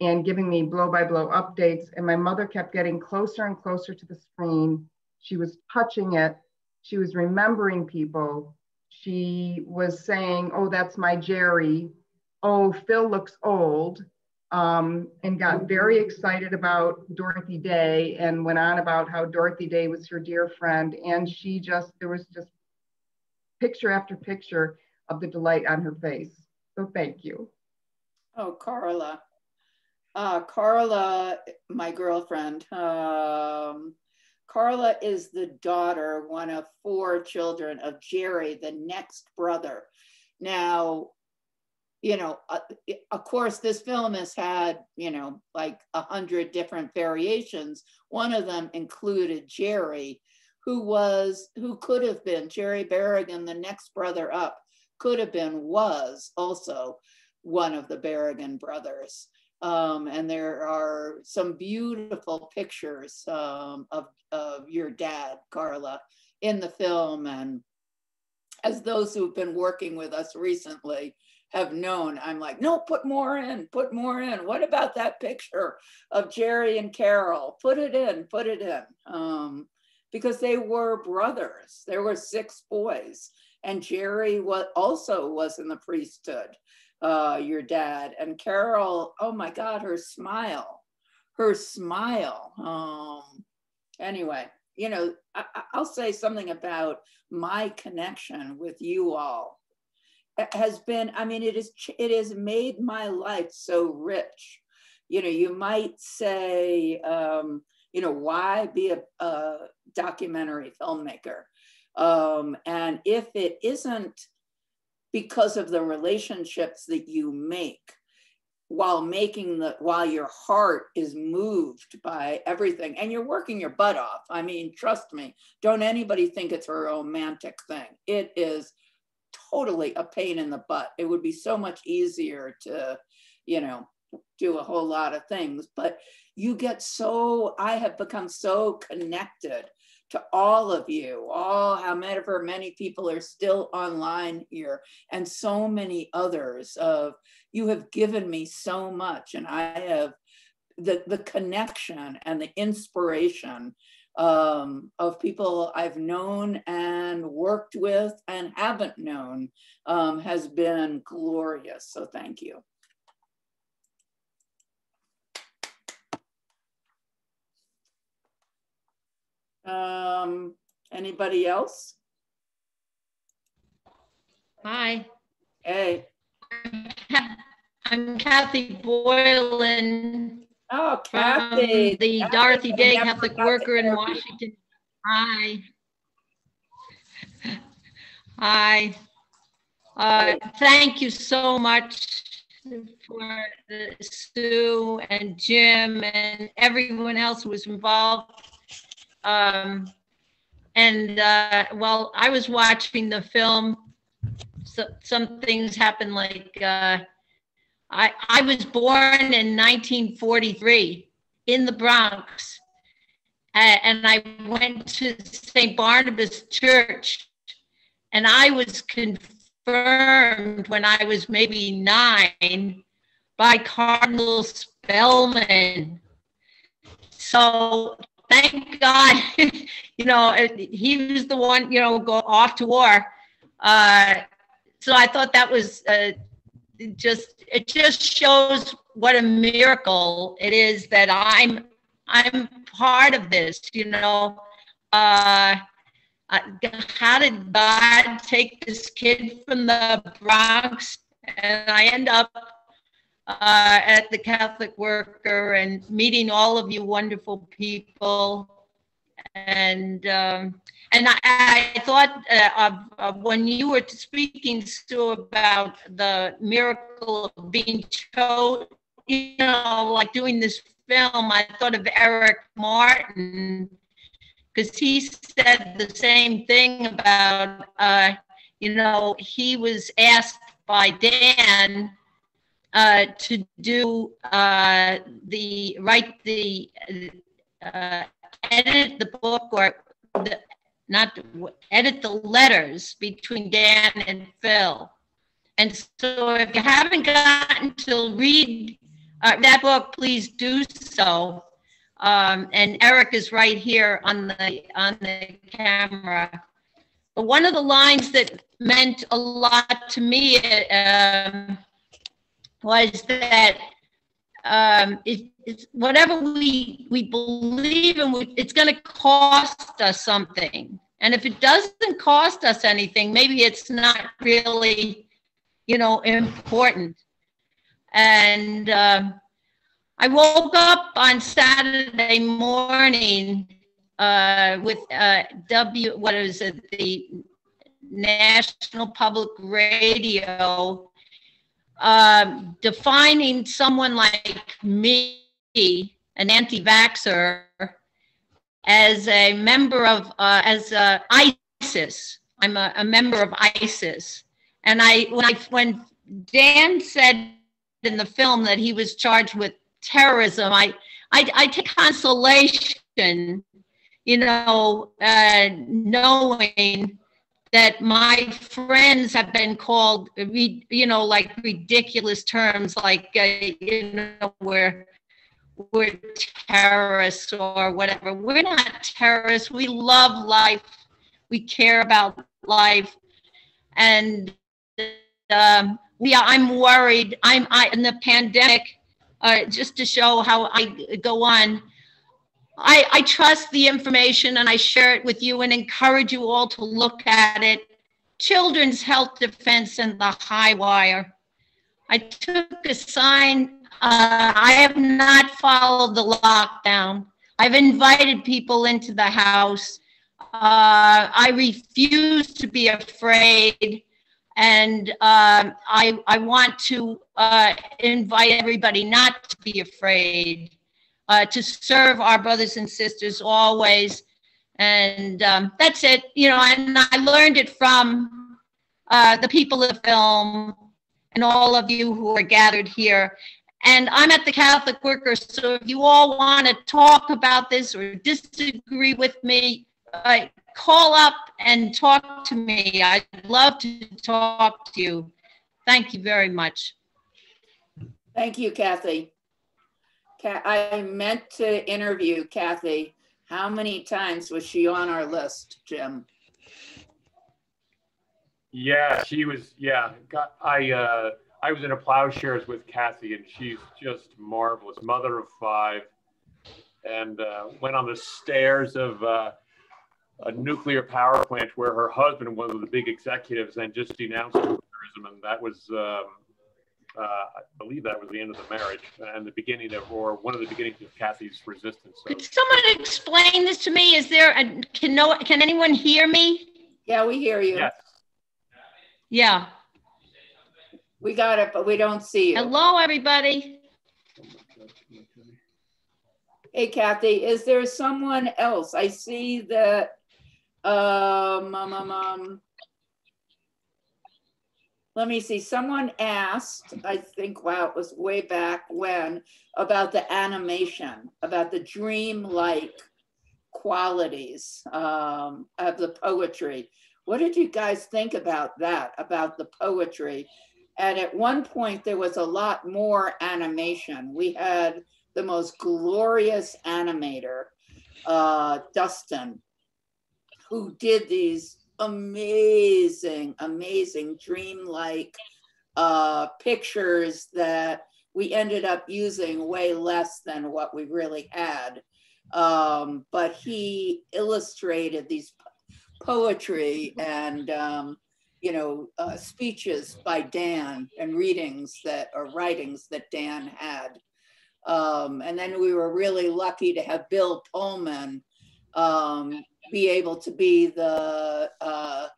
and giving me blow by blow updates. And my mother kept getting closer and closer to the screen. She was touching it. She was remembering people. She was saying, Oh, that's my Jerry. Oh, Phil looks old. Um, and got very excited about Dorothy Day and went on about how Dorothy Day was her dear friend. And she just, there was just picture after picture of the delight on her face. So thank you. Oh, Carla. Uh, Carla, my girlfriend, um, Carla is the daughter, one of four children of Jerry, the next brother. Now, you know, uh, of course, this film has had, you know, like a hundred different variations. One of them included Jerry, who was, who could have been Jerry Berrigan, the next brother up, could have been, was also one of the Berrigan brothers. Um, and there are some beautiful pictures um, of, of your dad, Carla, in the film. And as those who've been working with us recently have known, I'm like, no, put more in, put more in. What about that picture of Jerry and Carol? Put it in, put it in. Um, because they were brothers. There were six boys and Jerry was also was in the priesthood, uh, your dad. And Carol, oh my God, her smile, her smile. Um, anyway, you know, I, I'll say something about my connection with you all. Has been, I mean, it is it has made my life so rich. You know, you might say, um, you know, why be a, a documentary filmmaker? Um, and if it isn't because of the relationships that you make while making the while your heart is moved by everything and you're working your butt off i mean trust me don't anybody think it's a romantic thing it is totally a pain in the butt. It would be so much easier to you know do a whole lot of things but you get so i have become so connected to all of you, all however many people are still online here, and so many others of you have given me so much, and I have the, the connection and the inspiration um, of people I've known and worked with and haven't known um, has been glorious. So thank you. Um, anybody else? Hi. Hey. I'm Kathy Boylan. Oh, Kathy. the Kathy, Dorothy Day Catholic Worker in. Washington. Hi. Hi. Uh, thank you so much for the Sue and Jim and everyone else who was involved. Um, and uh, while I was watching the film, so, some things happened like uh, I, I was born in 1943 in the Bronx. And I went to St. Barnabas Church and I was confirmed when I was maybe nine by Cardinal Spellman. So thank God, you know, he was the one, you know, go off to war. Uh, so I thought that was uh, just, it just shows what a miracle it is that I'm, I'm part of this, you know. Uh, uh, how did God take this kid from the Bronx and I end up uh, at the Catholic Worker and meeting all of you wonderful people. And um, and I, I thought uh, of, of, when you were speaking, Sue, about the miracle of being chosen, you know, like doing this film, I thought of Eric Martin because he said the same thing about, uh, you know, he was asked by Dan uh, to do uh, the write the uh, edit the book or the, not edit the letters between Dan and Phil. And so if you haven't gotten to read uh, that book, please do so. Um, and Eric is right here on the on the camera. But one of the lines that meant a lot to me um, was that um, it, it's whatever we we believe in, it's going to cost us something. And if it doesn't cost us anything, maybe it's not really, you know, important. And um, I woke up on Saturday morning uh, with uh, W, what is it, the National Public Radio, um, defining someone like me, an anti-vaxxer, as a member of, uh, as uh, ISIS. I'm a, a member of ISIS. And I, when I, when Dan said in the film that he was charged with terrorism, I, I, I take consolation, you know, uh, knowing that my friends have been called, you know, like ridiculous terms, like, uh, you know, we're, we're terrorists or whatever. We're not terrorists. We love life. We care about life. And um, yeah, I'm worried. I'm I, in the pandemic uh, just to show how I go on. I, I trust the information and I share it with you and encourage you all to look at it. Children's Health Defense and the High Wire. I took a sign. Uh, I have not followed the lockdown. I've invited people into the house. Uh, I refuse to be afraid. And um, I, I want to uh, invite everybody not to be afraid, uh, to serve our brothers and sisters always. And um, that's it, you know, and I learned it from uh, the people of the film and all of you who are gathered here. And I'm at the Catholic Workers, so if you all want to talk about this or disagree with me, uh, call up and talk to me. I'd love to talk to you. Thank you very much. Thank you, Kathy. I meant to interview Kathy. How many times was she on our list, Jim? Yeah, she was. Yeah, got, I uh, I was in a plowshares with Kathy, and she's just marvelous. Mother of five, and uh, went on the stairs of uh, a nuclear power plant where her husband, one of the big executives, and just denounced and that was, um, uh, I believe, that was the end of the marriage and the beginning of, or one of the beginnings of Kathy's resistance. So. Could someone explain this to me? Is there a, can no can anyone hear me? Yeah, we hear you. Yes. Yeah. We got it, but we don't see you. Hello, everybody. Hey, Kathy, is there someone else? I see that, um, um, um, um, let me see, someone asked, I think, wow, it was way back when, about the animation, about the dream-like qualities um, of the poetry. What did you guys think about that, about the poetry? And at one point, there was a lot more animation. We had the most glorious animator, uh, Dustin, who did these amazing, amazing dreamlike uh, pictures that we ended up using way less than what we really had. Um, but he illustrated these poetry and um, you know uh, speeches by Dan and readings that or writings that Dan had. Um, and then we were really lucky to have Bill Pullman um, be able to be the uh,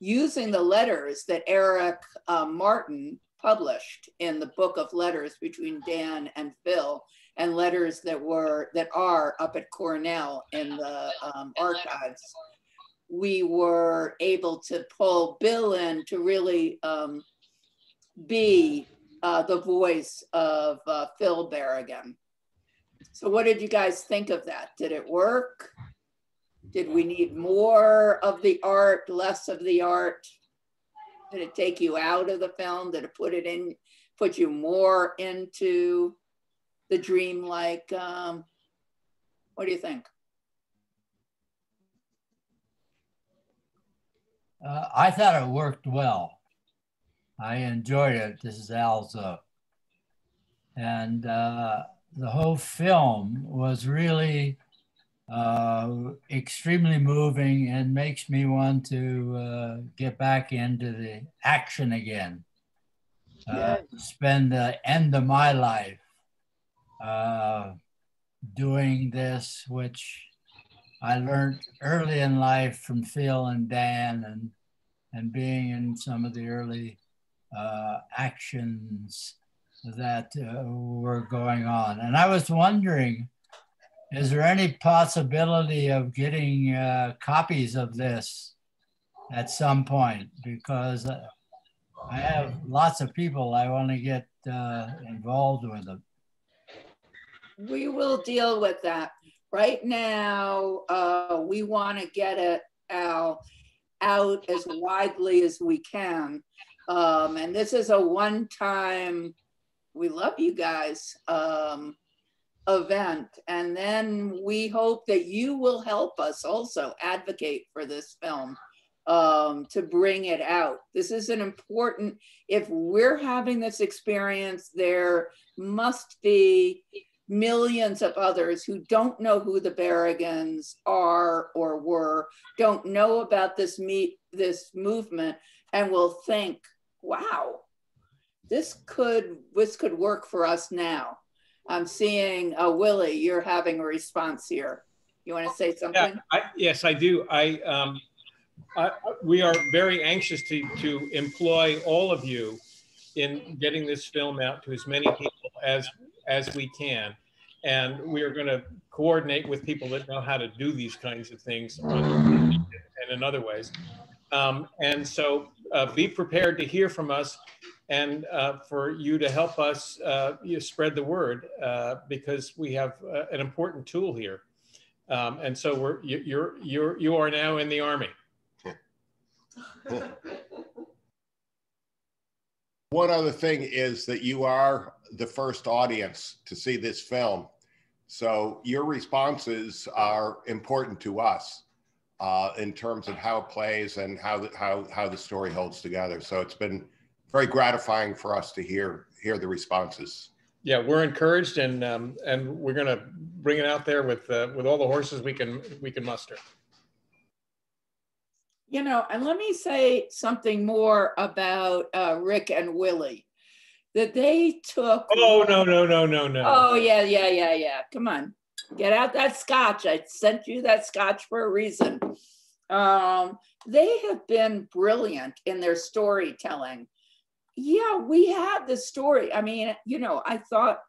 using the letters that Eric uh, Martin published in the book of letters between Dan and Phil and letters that were that are up at Cornell in the um, archives. We were able to pull Bill in to really um, be uh, the voice of uh, Phil Berrigan. So what did you guys think of that? Did it work? Did we need more of the art, less of the art? Did it take you out of the film? Did it put it in, put you more into the dream like? Um, what do you think? Uh, I thought it worked well. I enjoyed it. This is Alza. And uh, the whole film was really uh, extremely moving and makes me want to uh, get back into the action again. Uh, spend the end of my life uh, doing this, which I learned early in life from Phil and Dan and, and being in some of the early uh, actions that uh, were going on. And I was wondering, is there any possibility of getting uh, copies of this at some point? Because uh, I have lots of people I want to get uh, involved with them. We will deal with that. Right now, uh, we want to get it out, out as widely as we can. Um, and this is a one time, we love you guys. Um, event. And then we hope that you will help us also advocate for this film um, to bring it out. This is an important, if we're having this experience, there must be millions of others who don't know who the Berrigans are or were, don't know about this meet this movement, and will think, wow, this could this could work for us now. I'm seeing uh, Willie, you're having a response here. You want to say something? Yeah, I, yes, I do. I, um, I, we are very anxious to, to employ all of you in getting this film out to as many people as, as we can. And we are going to coordinate with people that know how to do these kinds of things and in other ways. Um, and so uh, be prepared to hear from us and uh, for you to help us uh, spread the word uh, because we have uh, an important tool here. Um, and so we're, you, you're, you're, you are now in the Army. One other thing is that you are the first audience to see this film. So your responses are important to us uh, in terms of how it plays and how the, how, how the story holds together. So it's been very gratifying for us to hear hear the responses. Yeah, we're encouraged, and um, and we're going to bring it out there with uh, with all the horses we can we can muster. You know, and let me say something more about uh, Rick and Willie. That they took. Oh no no no no no. Oh yeah yeah yeah yeah. Come on, get out that scotch. I sent you that scotch for a reason. Um, they have been brilliant in their storytelling yeah, we had the story. I mean, you know, I thought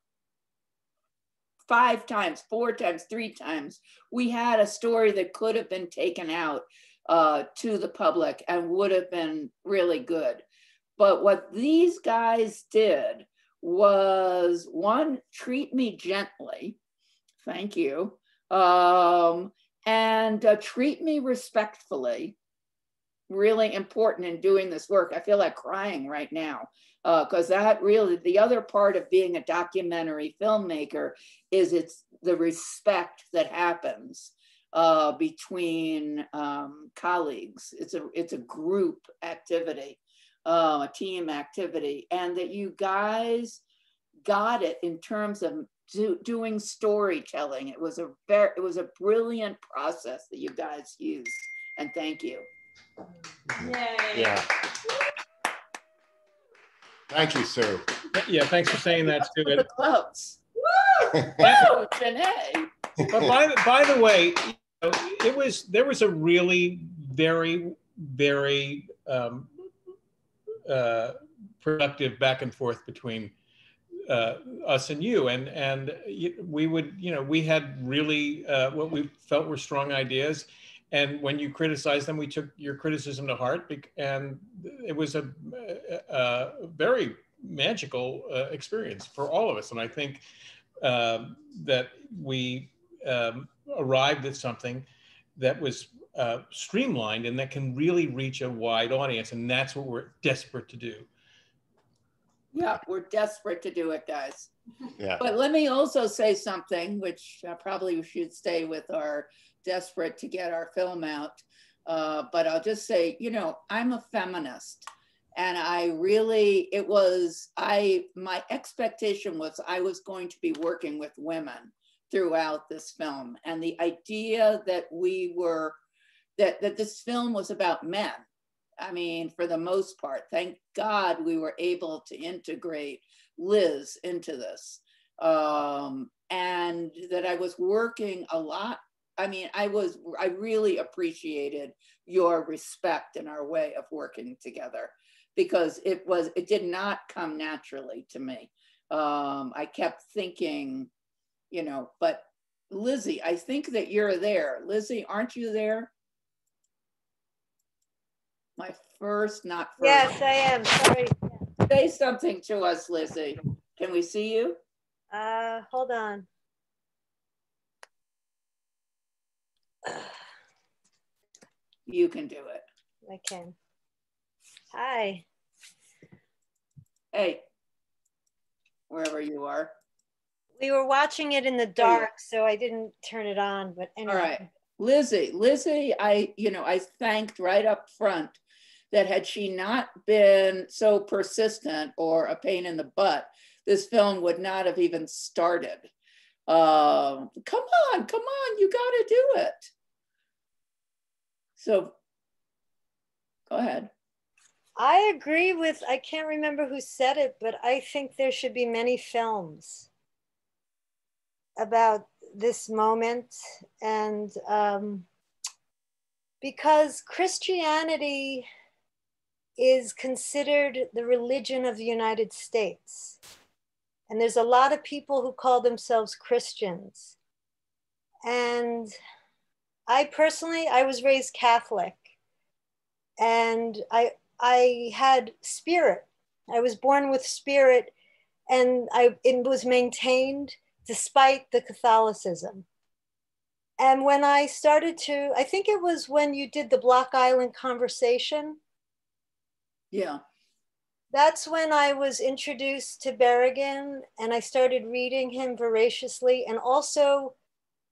five times, four times, three times, we had a story that could have been taken out uh, to the public and would have been really good. But what these guys did was one, treat me gently. Thank you. Um, and uh, treat me respectfully. Really important in doing this work. I feel like crying right now because uh, that really, the other part of being a documentary filmmaker is it's the respect that happens uh, between um, colleagues. It's a, it's a group activity, uh, a team activity, and that you guys got it in terms of do, doing storytelling. It was a very, it was a brilliant process that you guys used, and thank you. Yay. Yeah. Thank you, sir. Yeah, thanks for saying that, Stu. The clubs. Woo! But- Janae. but by the, by the way, you know, it was there was a really very very um, uh, productive back and forth between uh, us and you, and and we would you know we had really uh, what we felt were strong ideas, and when you criticized them, we took your criticism to heart, and it was a, a, a very magical uh, experience for all of us, and I think um, that we um, arrived at something that was uh, streamlined and that can really reach a wide audience. And that's what we're desperate to do. Yeah, we're desperate to do it, guys. Yeah. But let me also say something, which uh, probably we should stay with our desperate to get our film out. Uh, but I'll just say, you know, I'm a feminist. And I really, it was, I, my expectation was I was going to be working with women throughout this film. And the idea that we were, that, that this film was about men. I mean, for the most part, thank God we were able to integrate Liz into this. Um, and that I was working a lot. I mean, I was, I really appreciated your respect and our way of working together because it was, it did not come naturally to me. Um, I kept thinking, you know, but Lizzie, I think that you're there. Lizzie, aren't you there? My first, not first. Yes, I am. Sorry. Say something to us, Lizzie. Can we see you? Uh, hold on. You can do it. I can. Hi. Hey, wherever you are. We were watching it in the dark, so I didn't turn it on. But anyway. All right. Lizzie, Lizzie, I, you know, I thanked right up front that had she not been so persistent or a pain in the butt, this film would not have even started. Uh, come on, come on, you got to do it. So go ahead. I agree with, I can't remember who said it, but I think there should be many films about this moment. And um, because Christianity is considered the religion of the United States. And there's a lot of people who call themselves Christians. And I personally, I was raised Catholic and I, I had spirit. I was born with spirit and I, it was maintained despite the Catholicism. And when I started to, I think it was when you did the Block Island conversation. Yeah. That's when I was introduced to Berrigan and I started reading him voraciously. And also,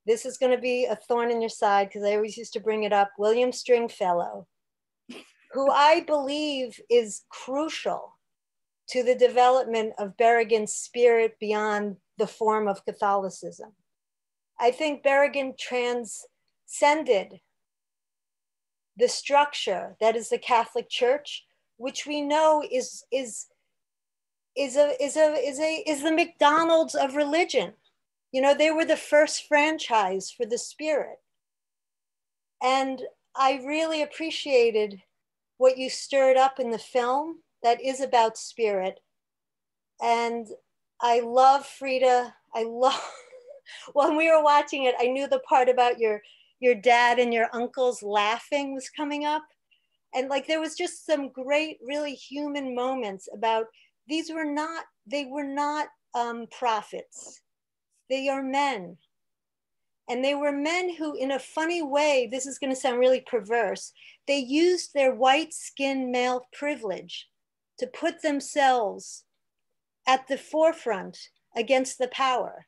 this is going to be a thorn in your side because I always used to bring it up William Stringfellow, who I believe is crucial to the development of Berrigan's spirit beyond the form of Catholicism. I think Berrigan transcended the structure that is the Catholic Church, which we know is is is a is a is a is the McDonald's of religion. You know, they were the first franchise for the spirit. And I really appreciated what you stirred up in the film that is about spirit. And I love Frida. I love when we were watching it, I knew the part about your your dad and your uncles laughing was coming up. And like there was just some great, really human moments about these were not, they were not um, prophets. They are men. And they were men who, in a funny way, this is going to sound really perverse, they used their white skin male privilege to put themselves at the forefront against the power.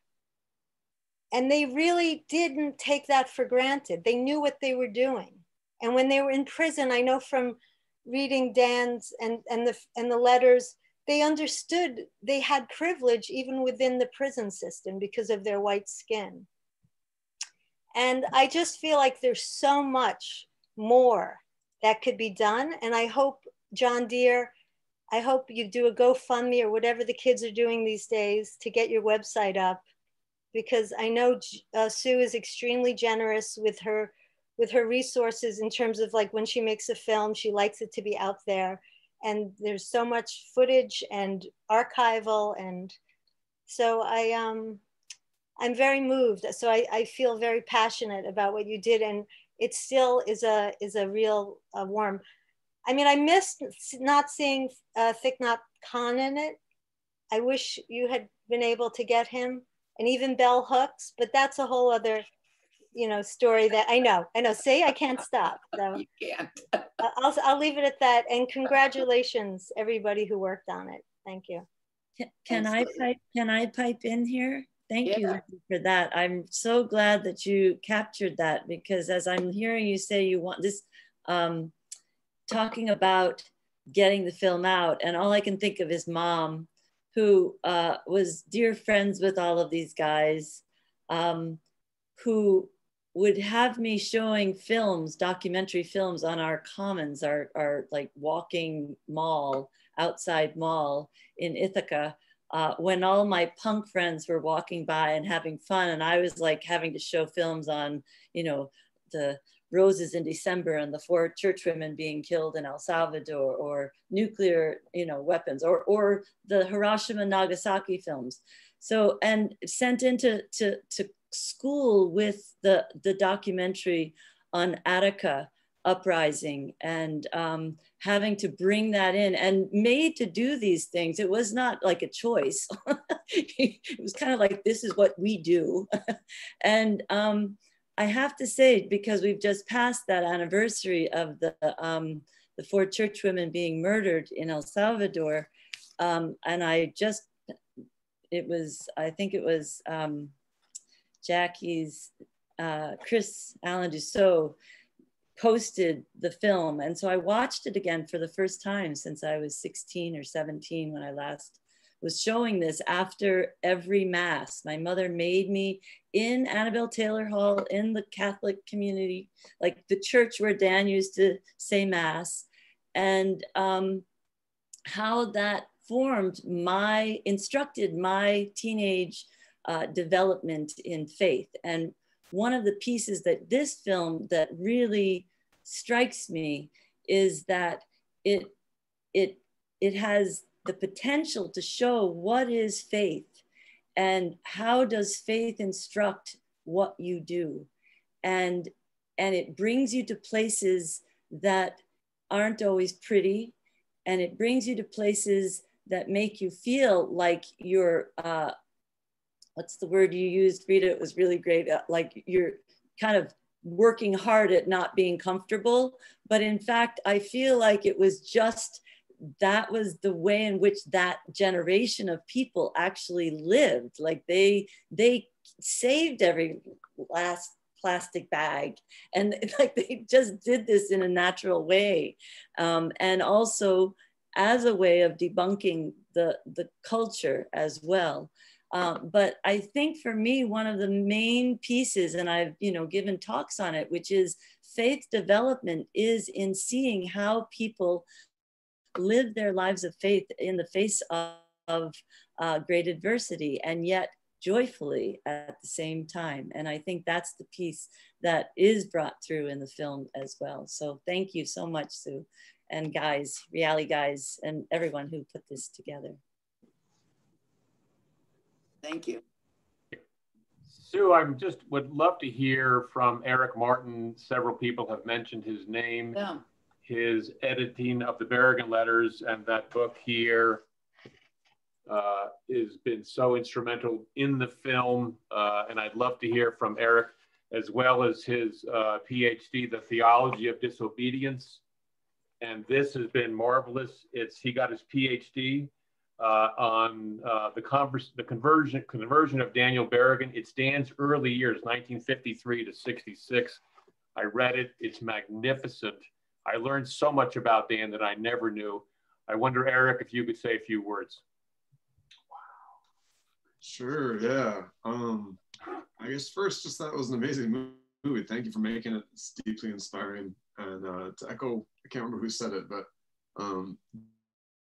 And they really didn't take that for granted. They knew what they were doing. And when they were in prison, I know from reading Dan's and, and, the, and the letters, they understood they had privilege even within the prison system because of their white skin. And I just feel like there's so much more that could be done. And I hope, John Dear, I hope you do a GoFundMe or whatever the kids are doing these days to get your website up because I know uh, Sue is extremely generous with her with her resources in terms of like when she makes a film, she likes it to be out there. And there's so much footage and archival. And so I, um, I'm very moved. So I, I feel very passionate about what you did. And it still is a, is a real uh, warm. I mean, I missed not seeing uh, Thich Nhat Hanh in it. I wish you had been able to get him and even bell hooks, but that's a whole other you know story that I know. I know. See, I can't stop. So you can't. I'll I'll leave it at that. And congratulations, everybody who worked on it. Thank you. Can, I pipe? Can I pipe in here? Thank yeah. you for that. I'm so glad that you captured that because as I'm hearing you say you want this, um, talking about getting the film out, and all I can think of is mom, who uh, was dear friends with all of these guys, um, who would have me showing films, documentary films on our commons, our, our like walking mall, outside mall in Ithaca, uh, when all my punk friends were walking by and having fun. And I was like having to show films on, you know, the roses in December and the four churchwomen being killed in El Salvador or nuclear, you know, weapons or, or the Hiroshima Nagasaki films. So, and sent into to, to school with the, the documentary on Attica uprising and um, having to bring that in and made to do these things. It was not like a choice. it was kind of like, this is what we do. and um, I have to say, because we've just passed that anniversary of the, um, the four church women being murdered in El Salvador, um, and I just, it was, I think it was, um, Jackie's uh, Chris Alan Dussault posted the film. And so I watched it again for the first time since I was 16 or 17 when I last was showing this after every mass. My mother made me in Anabel Taylor Hall in the Catholic community, like the church where Dan used to say mass, and um, how that formed my, instructed my teenage uh, development in faith. And one of the pieces that this film that really strikes me is that it it it has the potential to show what is faith and how does faith instruct what you do and and it brings you to places that aren't always pretty and it brings you to places that make you feel like you're uh, what's the word you used, Rita? It was really great. Uh, like you're kind of working hard at not being comfortable. But in fact, I feel like it was just that was the way in which that generation of people actually lived. Like they they saved every last plastic bag and like they just did this in a natural way um, and also as a way of debunking the the culture as well um, but I think for me, one of the main pieces, and I've you know given talks on it, which is faith development, is in seeing how people live their lives of faith in the face of, of uh, great adversity, and yet joyfully at the same time. And I think that's the piece that is brought through in the film as well. So thank you so much, Sue, and guys, reality guys, and everyone who put this together. Thank you. Sue, I just would love to hear from Eric Martin. Several people have mentioned his name, Yeah. his editing of the Berrigan letters, and that book here uh, has been so instrumental in the film. Uh, and I'd love to hear from Eric as well as his uh, PhD, The Theology of Disobedience. And this has been marvelous. It's he got his PhD uh, on uh, the, converse, the conversion conversion of Daniel Berrigan. It's Dan's early years, 1953 to 66. I read it. It's magnificent. I learned so much about Dan that I never knew. I wonder, Eric, if you could say a few words. Wow. Sure. Yeah. Um, I guess first, just that it was an amazing movie. Thank you for making it. It's deeply inspiring. And uh, to echo, I can't remember who said it, but um,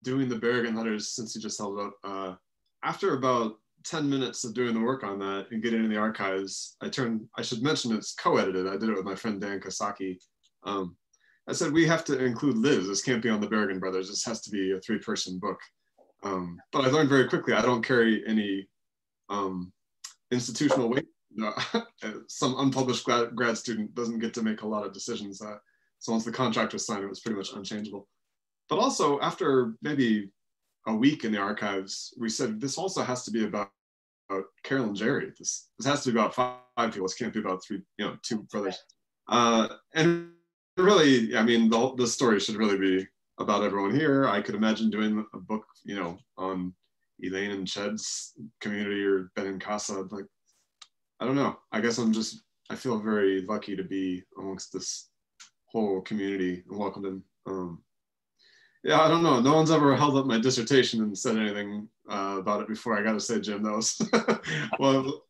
doing the Berrigan letters since you just held up. Uh, after about 10 minutes of doing the work on that and getting in the archives, I turned, I should mention it's co-edited. I did it with my friend Dan Cosacchi. Um, I said, we have to include Liz. This can't be on the Berrigan brothers. This has to be a three person book. Um, but I learned very quickly, I don't carry any um, institutional weight. some unpublished grad, grad, student doesn't get to make a lot of decisions. Uh, so once the contract was signed, it was pretty much unchangeable. But also after maybe a week in the archives, we said this also has to be about, about Carol and Jerry. This, this has to be about five, people. This can't be about three, you know, two brothers. Uh, and really, I mean, the, the story should really be about everyone here. I could imagine doing a book, you know, on Elaine and Ched's community or Benincasa. Like, I don't know. I guess I'm just, I feel very lucky to be amongst this whole community and welcomed in. Um, yeah, I don't know. No one's ever held up my dissertation and said anything uh, about it before. I got to say, Jim, that was, well,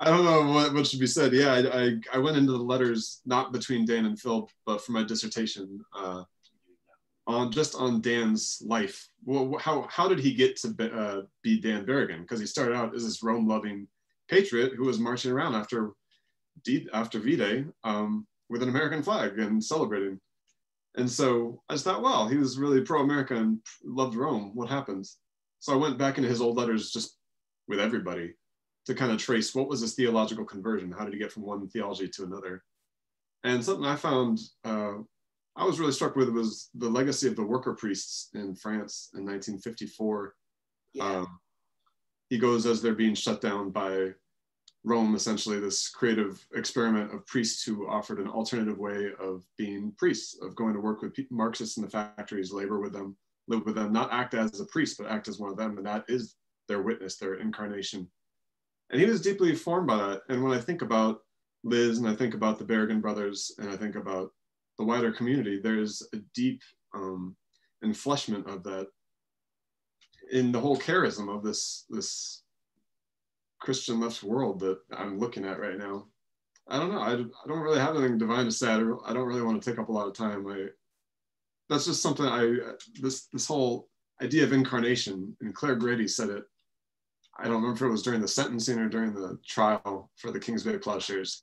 I don't know what, what should be said. Yeah, I, I, I, went into the letters, not between Dan and Phil, but for my dissertation. Uh, on just on Dan's life. Well, how how did he get to be, uh, be Dan Berrigan? Because he started out as this Rome-loving patriot who was marching around after D, after V-Day um, with an American flag and celebrating. And so I just thought, well, he was really pro-America and loved Rome. What happens? So I went back into his old letters just with everybody to kind of trace what was his theological conversion? How did he get from one theology to another? And something I found uh, I was really struck with was the legacy of the worker priests in France in 1954. Yeah. Um, he goes as they're being shut down by Rome, essentially this creative experiment of priests who offered an alternative way of being priests, of going to work with Marxists in the factories, labor with them, live with them, not act as a priest, but act as one of them. And that is their witness, their incarnation. And he was deeply formed by that. And when I think about Liz and I think about the Berrigan brothers and I think about the wider community, there's a deep um, enfleshment of that in the whole charism of this this Christian left world that I'm looking at right now. I don't know. I, I don't really have anything divine to say. I don't, I don't really want to take up a lot of time. I, that's just something I, this, this whole idea of incarnation, and Clare Grady said it, I don't remember if it was during the sentencing or during the trial for the Kings Bay Plowshares.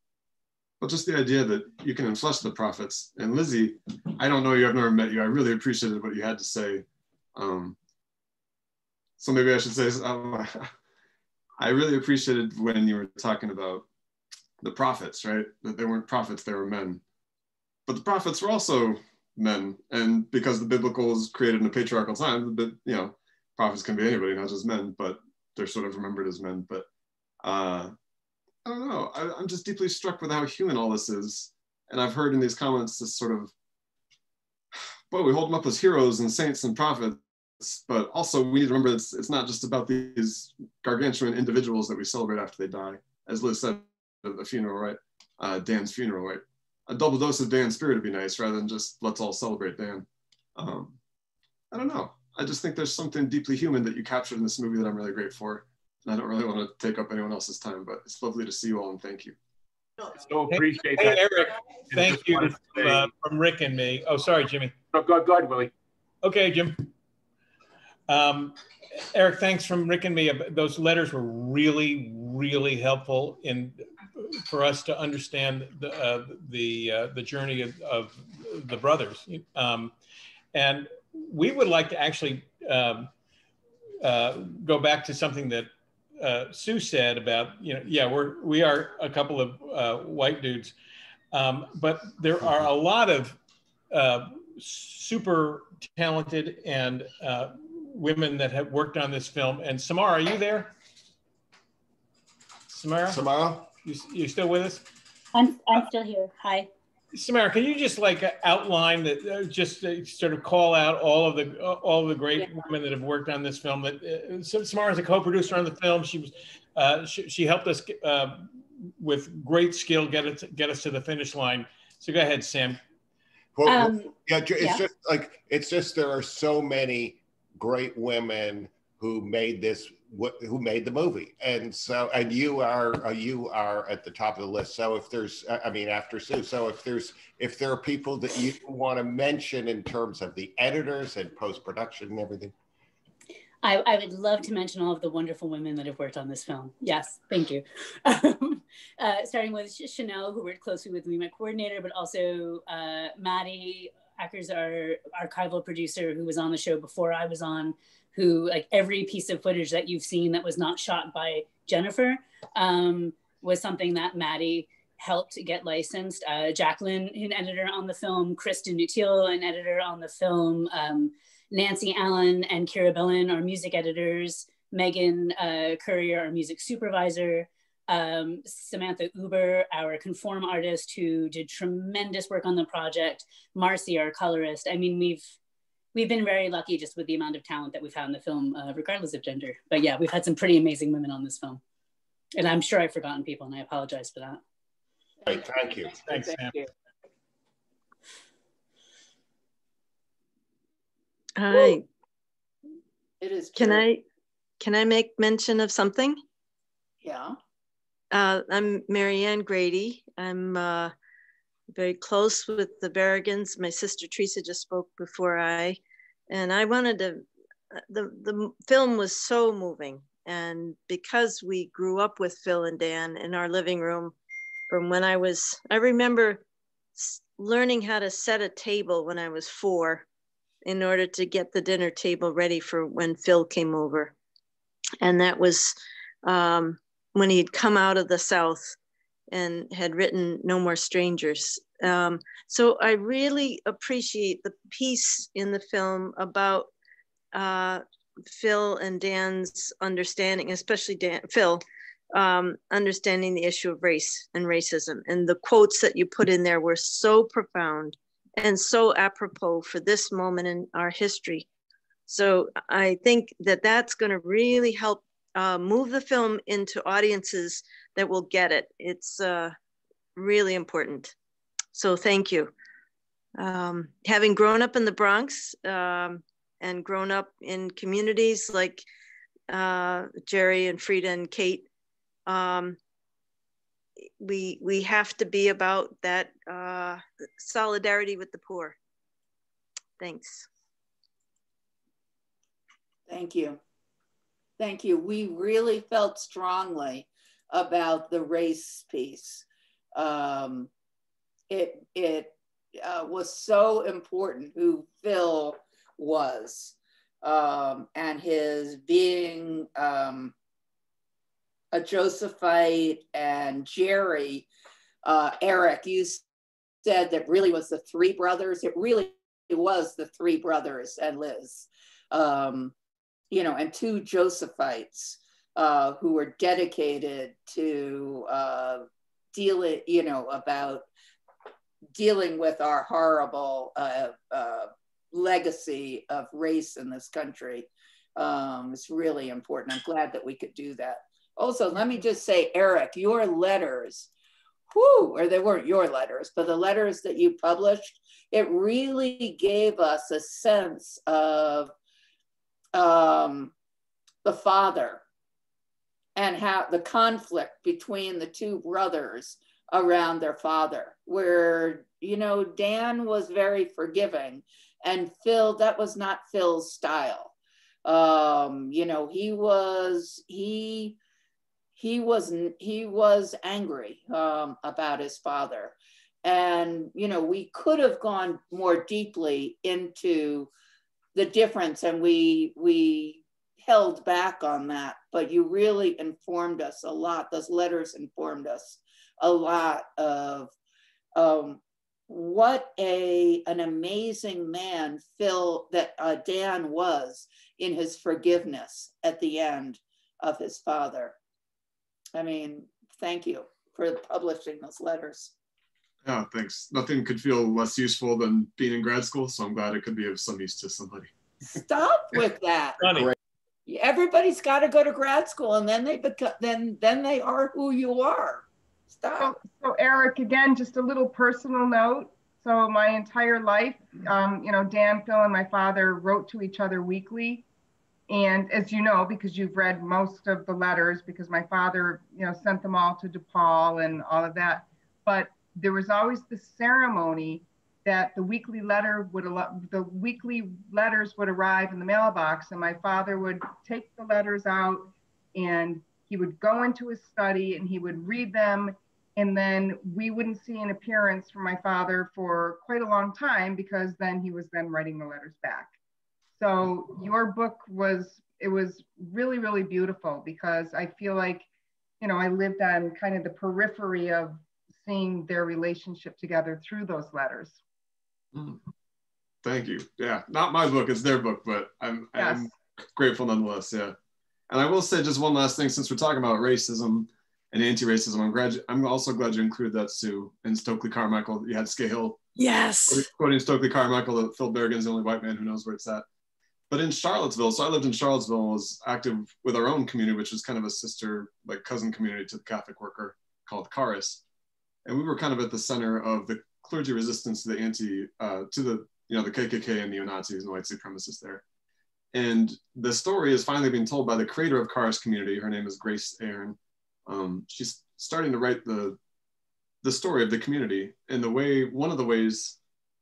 But just the idea that you can enflesh the prophets. And Lizzie, I don't know you, I've never met you. I really appreciated what you had to say. Um, so maybe I should say, um, I really appreciated when you were talking about the prophets, right? That they weren't prophets, they were men. But the prophets were also men. And because the biblical was created in a patriarchal time, but you know, prophets can be anybody, not just men, but they're sort of remembered as men. But uh, I don't know. I, am just deeply struck with how human all this is. And I've heard in these comments this sort of, well, we hold them up as heroes and saints and prophets, but also we need to remember it's, it's not just about these gargantuan individuals that we celebrate after they die. As Liz said at the funeral, right? Uh, Dan's funeral, right? A double dose of Dan's spirit would be nice rather than just let's all celebrate Dan. Um, I don't know. I just think there's something deeply human that you captured in this movie that I'm really grateful for. And I don't really want to take up anyone else's time, but it's lovely to see you all and thank you. So appreciate hey, that. Eric, thank you uh, from Rick and me. Oh, sorry, Jimmy. Oh, go, go ahead, Willie. Okay, Jim. Um, Eric, thanks from Rick and me. Those letters were really, really helpful in for us to understand the uh, the uh, the journey of, of the brothers. Um, and we would like to actually um, uh, go back to something that uh, Sue said about you know yeah we're we are a couple of uh, white dudes, um, but there are a lot of uh, super talented and uh, women that have worked on this film. And Samara, are you there? Samara? Samara? You, you still with us? I'm, I'm still here. Hi. Samara, can you just like outline that, uh, just uh, sort of call out all of the uh, all of the great yeah. women that have worked on this film? That uh, Samara is a co-producer on the film. She was uh, she, she, helped us uh, with great skill get it get us to the finish line. So go ahead, Sam. Well, um, yeah, it's yeah. just like it's just there are so many great women who made this who made the movie and so and you are uh, you are at the top of the list so if there's i mean after sue so if there's if there are people that you want to mention in terms of the editors and post-production and everything I, I, would love to mention all of the wonderful women that have worked on this film. Yes, thank you. Um, uh, starting with Chanel, who worked closely with me, my coordinator, but also uh, Maddie Ackers, our archival producer, who was on the show before I was on, who like every piece of footage that you've seen that was not shot by Jennifer um, was something that Maddie helped get licensed. Uh, Jacqueline, an editor on the film, Kristen Nutil, an editor on the film, um, Nancy Allen and Kira Billen are music editors, Megan uh, Courier, our music supervisor, um, Samantha Uber, our conform artist who did tremendous work on the project, Marcy, our colorist. I mean, we've we've been very lucky just with the amount of talent that we've had in the film, uh, regardless of gender. But yeah, we've had some pretty amazing women on this film. And I'm sure I've forgotten people and I apologize for that. Great, thank you. Thanks, Sam. You. Hi. It is. Can I, can I make mention of something? Yeah. Uh, I'm Marianne Grady. I'm uh, very close with the Berrigans. My sister Teresa just spoke before I, and I wanted to, the, the film was so moving. And because we grew up with Phil and Dan in our living room from when I was, I remember learning how to set a table when I was four in order to get the dinner table ready for when Phil came over. And that was um, when he'd come out of the South and had written No More Strangers. Um, so I really appreciate the piece in the film about uh, Phil and Dan's understanding, especially Dan, Phil, um, understanding the issue of race and racism. And the quotes that you put in there were so profound and so apropos for this moment in our history. So I think that that's going to really help uh, move the film into audiences that will get it. It's uh, really important. So thank you. Um, having grown up in the Bronx um, and grown up in communities like uh, Jerry and Frida and Kate, um, we we have to be about that uh, solidarity with the poor. Thanks. Thank you. Thank you. We really felt strongly about the race piece. Um, it it uh, was so important who Phil was um, and his being um, a Josephite and Jerry. Uh, Eric, you said that really was the three brothers. It really was the three brothers and Liz. Um, you know, and two Josephites uh, who were dedicated to uh, dealing, you know, about dealing with our horrible uh, uh, legacy of race in this country. Um, it's really important. I'm glad that we could do that. Also, let me just say, Eric, your letters, whoo, or they weren't your letters, but the letters that you published, it really gave us a sense of um, the father and how the conflict between the two brothers around their father, where, you know, Dan was very forgiving and Phil, that was not Phil's style. Um, you know, he was, he, he wasn't he was angry um, about his father. And, you know, we could have gone more deeply into the difference and we we held back on that, but you really informed us a lot. Those letters informed us a lot of um, what a an amazing man Phil that uh, Dan was in his forgiveness at the end of his father. I mean, thank you for publishing those letters. Yeah, thanks. Nothing could feel less useful than being in grad school, so I'm glad it could be of some use to somebody. Stop with that. Everybody's got to go to grad school, and then they become then then they are who you are. Stop. So, so Eric, again, just a little personal note. So my entire life, um, you know, Dan, Phil, and my father wrote to each other weekly. And as you know, because you've read most of the letters, because my father, you know, sent them all to DePaul and all of that. But there was always the ceremony that the weekly letter would the weekly letters would arrive in the mailbox and my father would take the letters out and he would go into his study and he would read them and then we wouldn't see an appearance from my father for quite a long time because then he was then writing the letters back. So your book was it was really really beautiful because i feel like you know i lived on kind of the periphery of seeing their relationship together through those letters. Mm. Thank you. Yeah, not my book, it's their book, but I'm, yes. I'm grateful nonetheless. Yeah. And I will say just one last thing since we're talking about racism and anti-racism, I'm glad. You, I'm also glad you included that Sue in Stokely Carmichael. You had Scahill. Yes. Quoting Stokely Carmichael that Phil Berrigan's the only white man who knows where it's at. But in Charlottesville, so I lived in Charlottesville, and was active with our own community, which is kind of a sister, like cousin community to the Catholic worker called Caris and we were kind of at the center of the clergy resistance to the anti uh, to the you know the KKK and neo Nazis and white supremacists there. And the story is finally being told by the creator of Caris Community. Her name is Grace Aaron. Um, she's starting to write the the story of the community, and the way one of the ways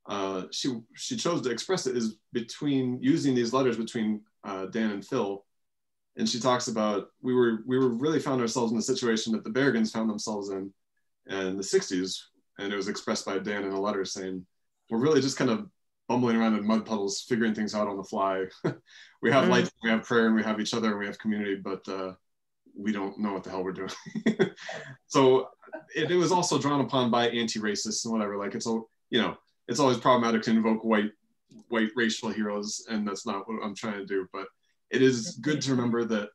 uh, she she chose to express it is between using these letters between uh, Dan and Phil. And she talks about we were we were really found ourselves in the situation that the Berrigans found themselves in, in the 60s. And it was expressed by Dan in a letter saying, we're really just kind of bumbling around in mud puddles, figuring things out on the fly. we have mm. light, we have prayer, and we have each other, and we have community, but uh, we don't know what the hell we're doing. so it, it, was also drawn upon by anti-racists and whatever. Like it's all, you know, it's always problematic to invoke white white racial heroes, and that's not what I'm trying to do. But it is good to remember that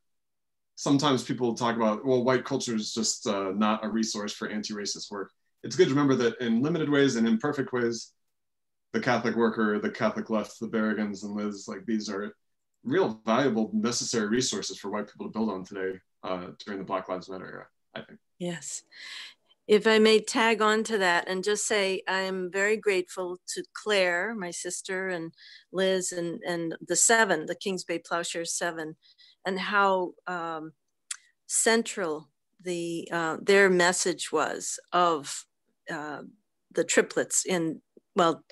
sometimes people talk about, well, white culture is just uh, not a resource for anti-racist work. It's good to remember that in limited ways and imperfect ways, the Catholic worker, the Catholic left, the Berrigans and Liz, like these are real valuable, necessary resources for white people to build on today uh, during the Black Lives Matter era, I think. Yes. If I may tag on to that and just say, I'm very grateful to Clare, my sister, and Liz, and, and the seven, the Kings Bay Plowshares seven, and how um, central the uh, their message was of uh, the triplets in well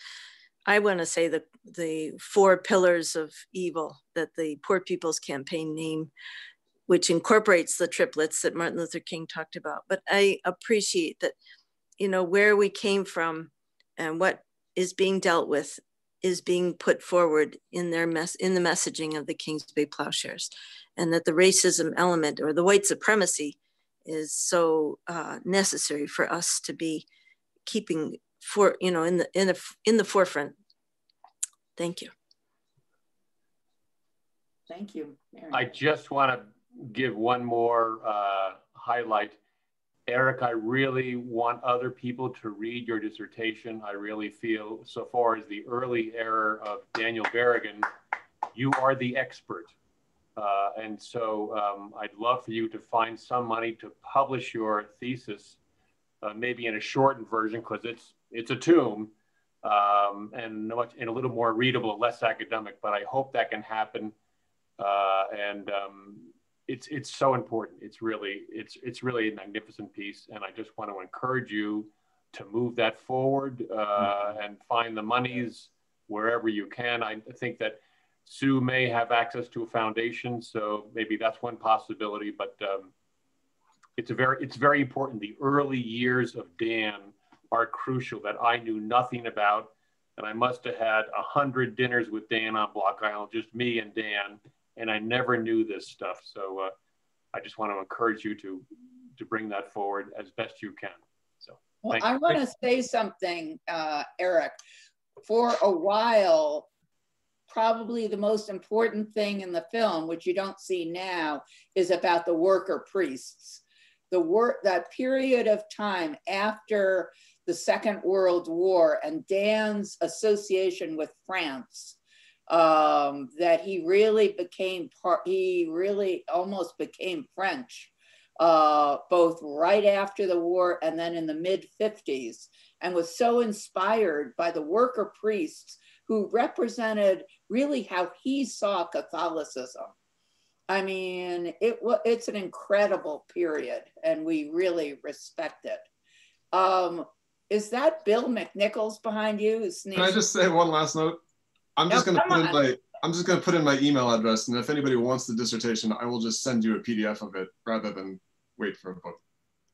i want to say the the four pillars of evil that the poor people's campaign name which incorporates the triplets that martin luther king talked about. But i appreciate that you know where we came from and what is being dealt with is being put forward in their mess in the messaging of the Kings Bay Plowshares, and that the racism element or the white supremacy is so uh, necessary for us to be keeping for you know in the in the in the forefront. Thank you. Thank you. Mary. I just want to give one more uh, highlight Eric, I really want other people to read your dissertation. I really feel, so far as the early era of Daniel Berrigan, you are the expert. Uh, and so um, I'd love for you to find some money to publish your thesis, uh, maybe in a shortened version, because it's it's a tome um, and much and a little more readable, less academic. But I hope that can happen. Uh, and um, it's it's so important. It's really it's it's really a magnificent piece, and I just want to encourage you to move that forward uh, mm-hmm. and find the monies wherever you can. I think that Sue may have access to a foundation, so maybe that's one possibility. But um, it's a very it's very important. The early years of Dan are crucial that I knew nothing about, and I must have had a hundred dinners with Dan on Block Island, just me and Dan and I never knew this stuff. So uh, I just want to encourage you to to bring that forward as best you can. So well, I want to say something, uh, Eric. For a while, probably the most important thing in the film, which you don't see now, is about the worker priests. The work that period of time after the Second World War and Dan's association with France, um, that he really became part, he really almost became French, uh, both right after the war and then in the mid 50s, and was so inspired by the worker priests who represented really how he saw Catholicism. I mean, it it's an incredible period, and we really respect it. Um, is that Bill McNichols behind you? Can I just say one last note? I'm just going to put on. in my I'm just going to put in my email address, and if anybody wants the dissertation, I will just send you a PDF of it rather than wait for a book.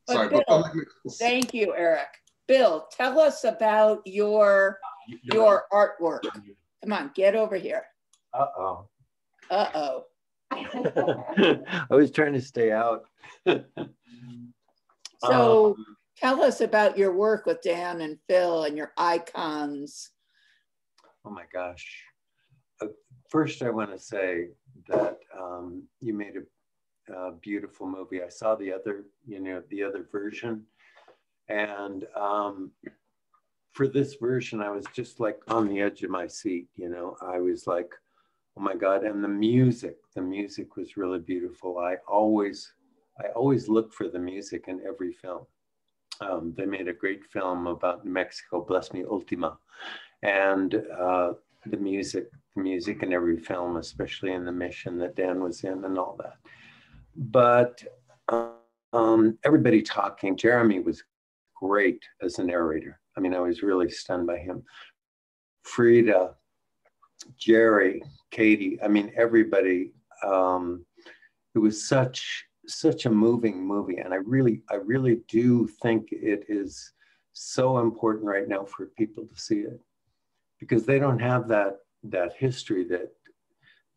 But Sorry, Bill, but thank you, Eric. Bill, tell us about your your artwork. Come on, get over here. Uh oh. Uh oh. I was trying to stay out. so, um, tell us about your work with Dan and Phil and your icons. Oh my gosh. Uh, first, I want to say that um, you made a, a, beautiful movie. I saw the other, you know, the other version, and um, for this version, I was just like on the edge of my seat. You know, I was like, oh my god! And the music, the music was really beautiful. I always, I always look for the music in every film. Um, they made a great film about New Mexico, Bless Me Ultima, and uh, the music, the music in every film, especially in the mission that Dan was in and all that. But um, everybody talking, Jeremy was great as a narrator. I mean, I was really stunned by him. Frida, Jerry, Katie, I mean, everybody. Um, it was such such a moving movie, and I really, I really do think it is so important right now for people to see it because they don't have that that history that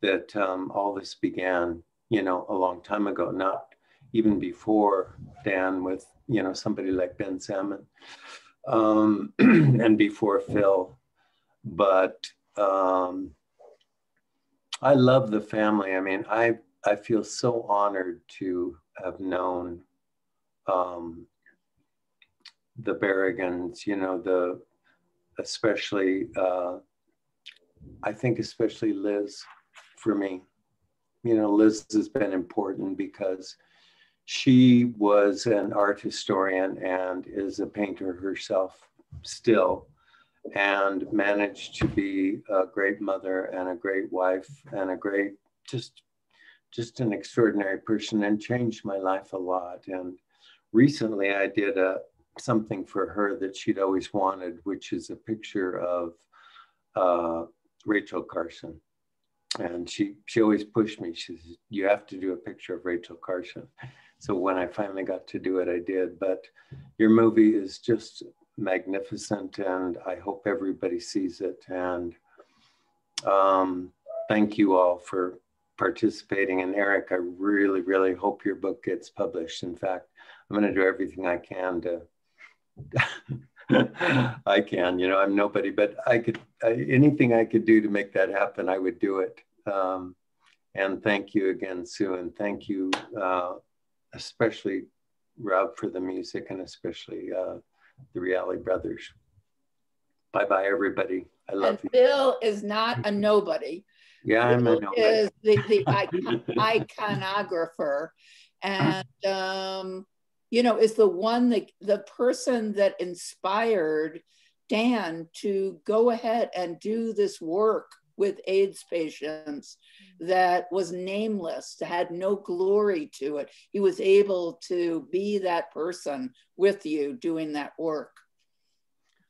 that um, all this began, you know, a long time ago, not even before Dan with you know somebody like Ben Salmon, um, and before Phil, but um, I love the family. I mean, I I feel so honored to have known um, the Berrigans, you know, the especially, uh, I think especially Liz for me. You know, Liz has been important because she was an art historian and is a painter herself still and managed to be a great mother and a great wife and a great just just an extraordinary person and changed my life a lot and recently i did a something for her that she'd always wanted, which is a picture of uh, Rachel Carson. And she, she always pushed me. She says, You have to do a picture of Rachel Carson. So when I finally got to do it, I did. But your movie is just magnificent, and I hope everybody sees it. And um, thank you all for participating. And Eric, I really, really hope your book gets published. In fact, I'm going to do everything I can to I can, you know, I'm nobody, but I could, I, anything I could do to make that happen, I would do it. Um, and thank you again, Sue, and thank you, uh, especially Rob for the music and especially uh, the Reale Brothers. Bye bye, everybody. I love and you. Bill is not a nobody. Yeah, I'm a nobody. Is the, the icon, iconographer. And um, you know, is the one that the person that inspired Dan to go ahead and do this work with AIDS patients that was nameless, had no glory to it. He was able to be that person with you doing that work.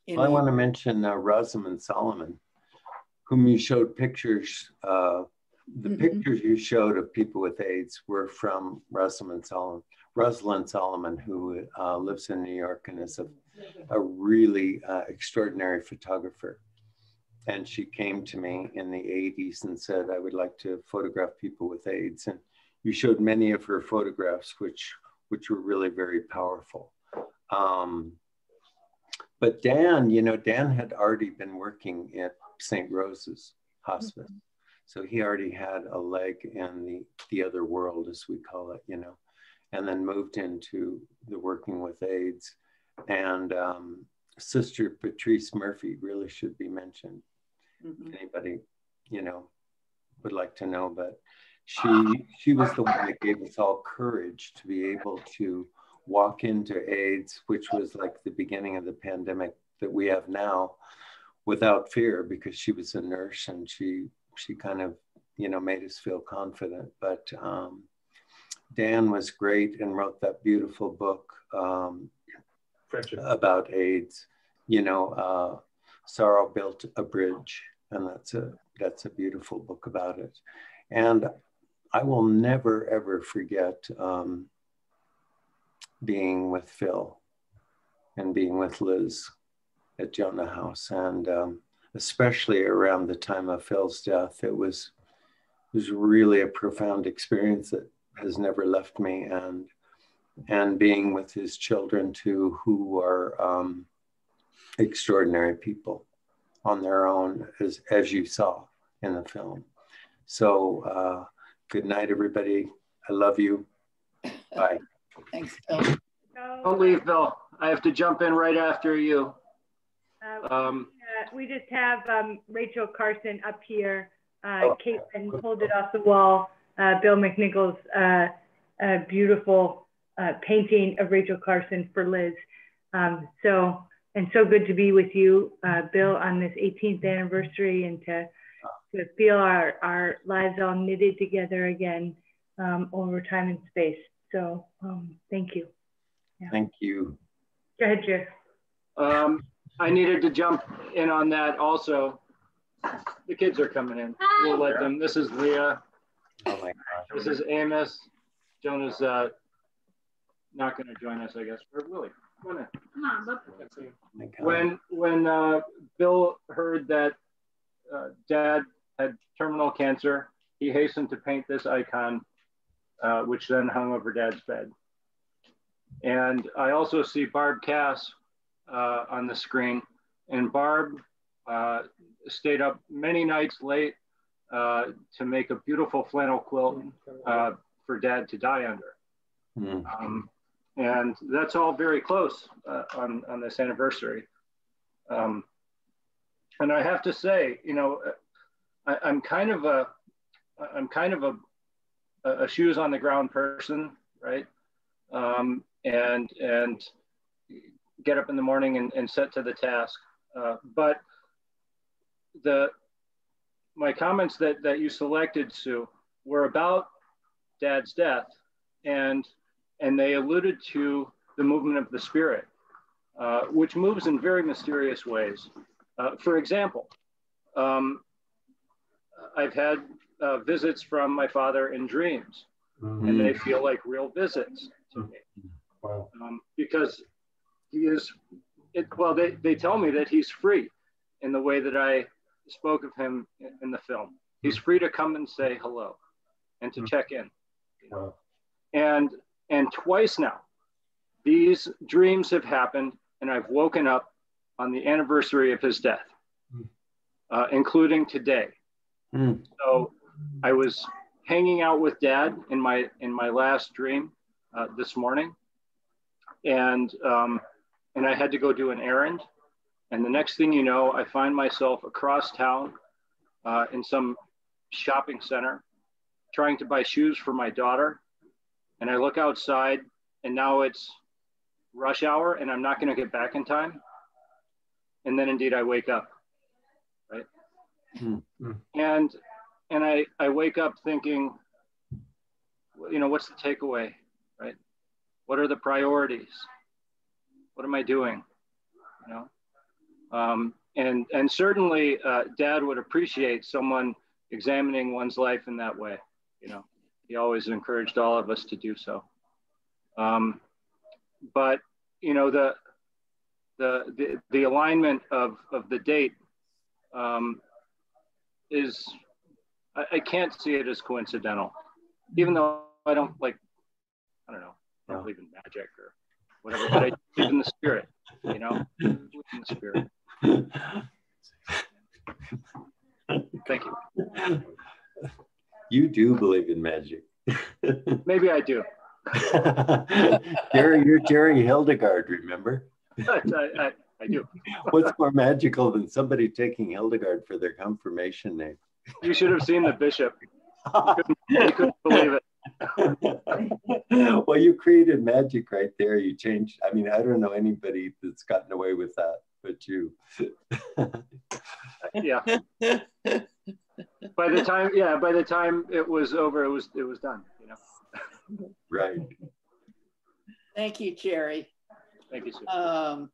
Well, I want to mention uh, Rosamund Solomon, whom you showed pictures. Uh, the mm -hmm. pictures you showed of people with AIDS were from Rosamund Solomon. Rosalind Solomon, who uh, lives in New York and is a, a really uh, extraordinary photographer. and she came to me in the 80s and said, I would like to photograph people with AIDS. And you showed many of her photographs, which, which were really very powerful. Um, but Dan, you know, Dan had already been working at St. Rose's Hospice. Mm-hmm. So he already had a leg in the, the other world, as we call it, you know, and then moved into the working with AIDS. And um, Sister Patrice Murphy really should be mentioned. Mm-hmm. Anybody, you know, would like to know, but she she was the one that gave us all courage to be able to walk into AIDS, which was like the beginning of the pandemic that we have now, without fear, because she was a nurse and she she kind of you know made us feel confident. But um, Dan was great and wrote that beautiful book um, about AIDS. You know, uh, sorrow built a bridge, and that's a that's a beautiful book about it. And I will never ever forget um, being with Phil and being with Liz at Jonah House, and um, especially around the time of Phil's death, it was it was really a profound experience that has never left me, and and being with his children too, who are um, extraordinary people on their own, as as you saw in the film. So, uh, good night, everybody. I love you. Bye. Thanks, Bill. Don't leave, Bill. I have to jump in right after you. Uh, um, we just have um, Rachel Carson up here. Uh, oh. Caitlin pulled it off the wall. Uh, Bill McNichols' uh, beautiful uh, painting of Rachel Carson for Liz. Um, so, and so good to be with you, uh, Bill, on this 18th anniversary and to, to feel our, our lives all knitted together again um, over time and space. So um, thank you. Yeah. Thank you. Go ahead, Jeff. I needed to jump in on that also. The kids are coming in. We'll let them. This is Leah. Oh my gosh. This is Amos. Jonah's uh, not going to join us, I guess. Or Willie, come on in. Come on, When when uh, Bill heard that uh, Dad had terminal cancer, he hastened to paint this icon, uh, which then hung over Dad's bed. And I also see Barb Cass uh, on the screen. And Barb uh, stayed up many nights late uh, to make a beautiful flannel quilt uh, for dad to die under. Mm. Um, and that's all very close uh, on, on this anniversary. Um, and I have to say, you know, I, am kind of a, I'm kind of a, a shoes on the ground person, right? Um, and and get up in the morning and, and set to the task. Uh, but the my comments that, that you selected, Sue, were about Dad's death, and and they alluded to the movement of the spirit, uh, which moves in very mysterious ways. Uh, for example, um, I've had uh, visits from my father in dreams, mm-hmm. and they feel like real visits to me. Wow. Um, because he is, it, well, they, they tell me that he's free in the way that I spoke of him in the film. He's free to come and say hello and to mm-hmm. check in. Wow. And, and twice now, these dreams have happened and I've woken up on the anniversary of his death, mm. uh, including today. Mm. So I was hanging out with dad in my in my last dream uh, this morning, and um, and I had to go do an errand. And the next thing you know, I find myself across town uh, in some shopping center trying to buy shoes for my daughter. And I look outside, and now it's rush hour, and I'm not going to get back in time. And then indeed, I wake up, right? Mm-hmm. And and I I wake up thinking, you know, what's the takeaway, right? What are the priorities? What am I doing? You know, um, and and certainly uh, Dad would appreciate someone examining one's life in that way. You know, he always encouraged all of us to do so. Um, but you know the, the the the alignment of of the date um, is I, I, can't see it as coincidental, even though I don't like I don't know I don't believe in magic or whatever, but I believe in the spirit, you know, in the spirit. Thank you. You do believe in magic. Maybe I do. Jerry, you're Jerry Hildegard, remember? I, I, I do. What's more magical than somebody taking Hildegard for their confirmation name? You should have seen the bishop. You couldn't, you couldn't believe it. well, you created magic right there. You changed. I mean, I don't know anybody that's gotten away with that but you. yeah. By the time, yeah, by the time it was over, it was it was done. You know. right. Thank you, Jerry. Thank you. Sir. Um,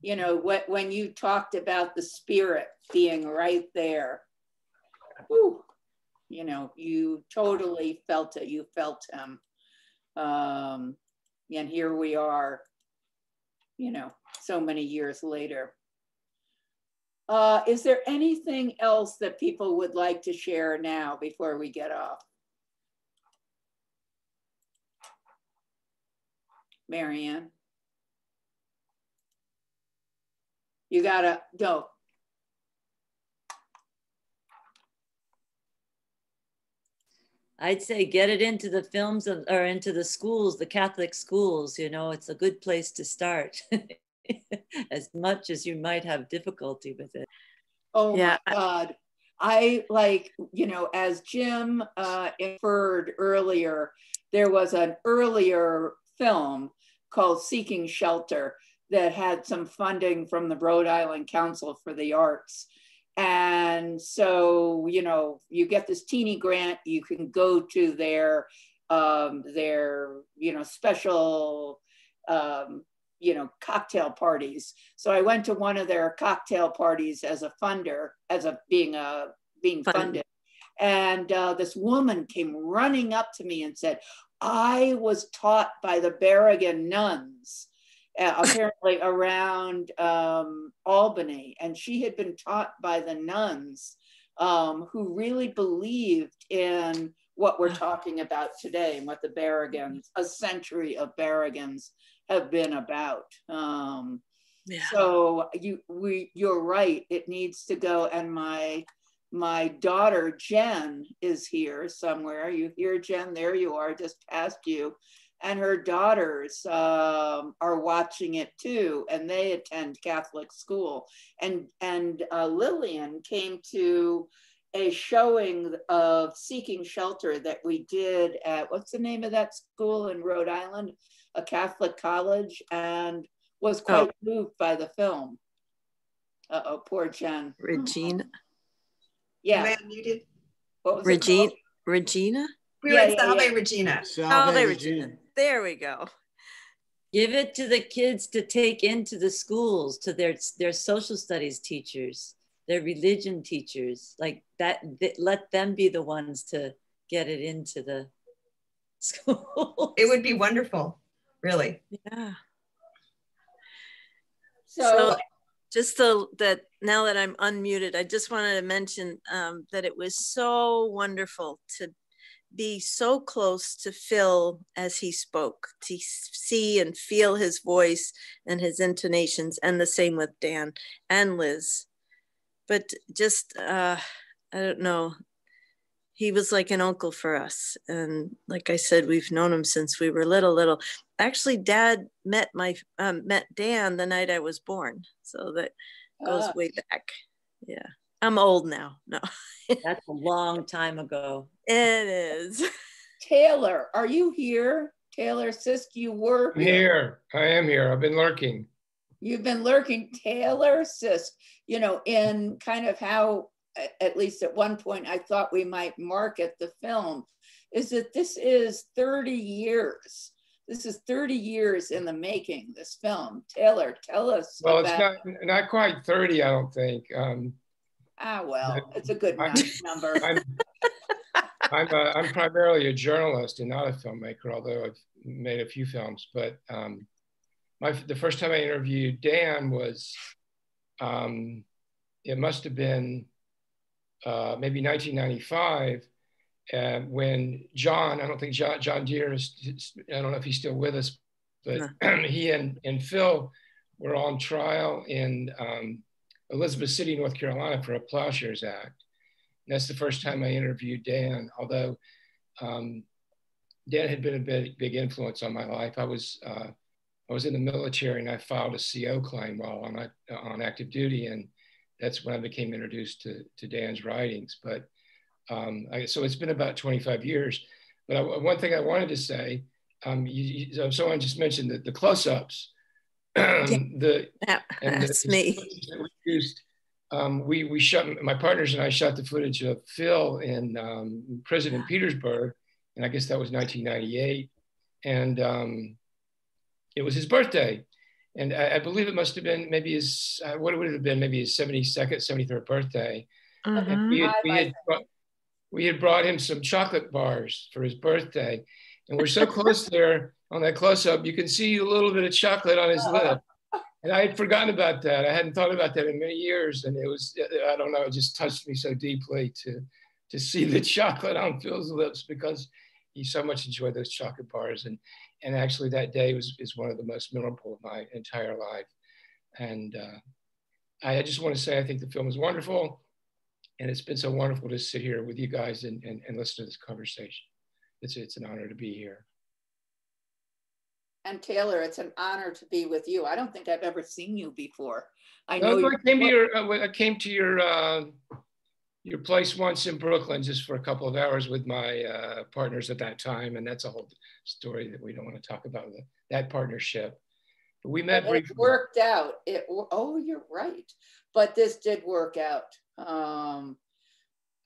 you know, what, when you talked about the spirit being right there, whew, you know, you totally felt it. You felt him. Um, and here we are, you know, so many years later. Uh, is there anything else that people would like to share now before we get off? Marianne? You gotta, go. I'd say get it into the films of, or into the schools, the Catholic schools, you know, it's a good place to start. as much as you might have difficulty with it. Oh yeah. my God. I like, you know, as Jim uh, inferred earlier, there was an earlier film called Seeking Shelter that had some funding from the Rhode Island Council for the Arts. And so, you know, you get this teeny grant, you can go to their um, their, you know, special um, you know cocktail parties so i went to one of their cocktail parties as a funder as a being a being Fun. funded and uh, this woman came running up to me and said i was taught by the berrigan nuns apparently around um, albany and she had been taught by the nuns um, who really believed in what we're talking about today and what the berrigans a century of berrigans have been about. Um, yeah. So you we you're right. It needs to go. And my my daughter Jen is here somewhere. You hear Jen? There you are, just past you. And her daughters um, are watching it too, and they attend Catholic school. And and uh, Lillian came to a showing of Seeking Shelter that we did at what's the name of that school in Rhode Island? a Catholic college and was oh. quite oh. moved by the film. Uh oh, poor Jen. Regina. Yeah. Am I muted? Regina. Regina. We yeah, were yeah, Salve yeah. Regina. Salve Regina. Regina. There we go. Give it to the kids to take into the schools, to their their social studies teachers, their religion teachers, like that. let them be the ones to get it into the school. It would be wonderful really. Yeah. So, so just so that now that I'm unmuted, I just wanted to mention um, that it was so wonderful to be so close to Phil as he spoke, to see and feel his voice and his intonations, and the same with Dan and Liz. But just, uh, I don't know, he was like an uncle for us. And like I said, we've known him since we were little, little. Actually, dad met my, um, met Dan the night I was born. So that goes ah. way back. Yeah. I'm old now. No. That's a long time ago. It is. Taylor, are you here? Taylor Sisk, you were here. here. I am here. I've been lurking. You've been lurking. Taylor Sisk, you know, in kind of how at least at one point, I thought we might market the film, is that this is 30 years. This is 30 years in the making, this film. Taylor, tell us. Well, about... it's not, not quite 30, I don't think. Um, ah, well, it's a good I'm, number. I'm, I'm, a, I'm, primarily a journalist and not a filmmaker, although I've made a few films. But um, my, the first time I interviewed Dan was um, it must have been uh, maybe 1995 uh, when John, I don't think John, John Dear is, I don't know if he's still with us, but he and, and Phil were on trial in um, Elizabeth City, North Carolina for a Plowshares Act. That's the first time I interviewed Dan, although um, Dan had been a big, big influence on my life. I was, uh, I was in the military and I filed a CO claim while on, on active duty. And that's when I became introduced to, to Dan's writings. But um, I, so it's been about 25 years. But I, one thing I wanted to say, um, you, you, someone just mentioned that the close-ups, the that, that's the, me. That we, used, um, we we shot my partners and I shot the footage of Phil in um, prison in Petersburg, and I guess that was 1998, and um, it was his birthday, and I, I, believe it must have been maybe his uh, what would it have been maybe his 72nd, 73rd birthday. Mm-hmm. And we had, we had brought, we had brought him some chocolate bars for his birthday, and we're so close there on that close up, you can see a little bit of chocolate on his lip. And I had forgotten about that. I hadn't thought about that in many years, and it was I don't know, it just touched me so deeply to to see the chocolate on Phil's lips because he so much enjoyed those chocolate bars and and actually that day was is one of the most memorable of my entire life. And uh, I just want to say I think the film is wonderful, and it's been so wonderful to sit here with you guys and, and, and listen to this conversation. It's it's an honor to be here. And Taylor, it's an honor to be with you. I don't think I've ever seen you before. I know. I came to your. Uh, I came to your. Uh, your place once in Brooklyn just for a couple of hours with my uh, partners at that time, and that's a whole story that we don't want to talk about the, that partnership. But we met. It worked out. It oh, you're right. But this did work out. Um,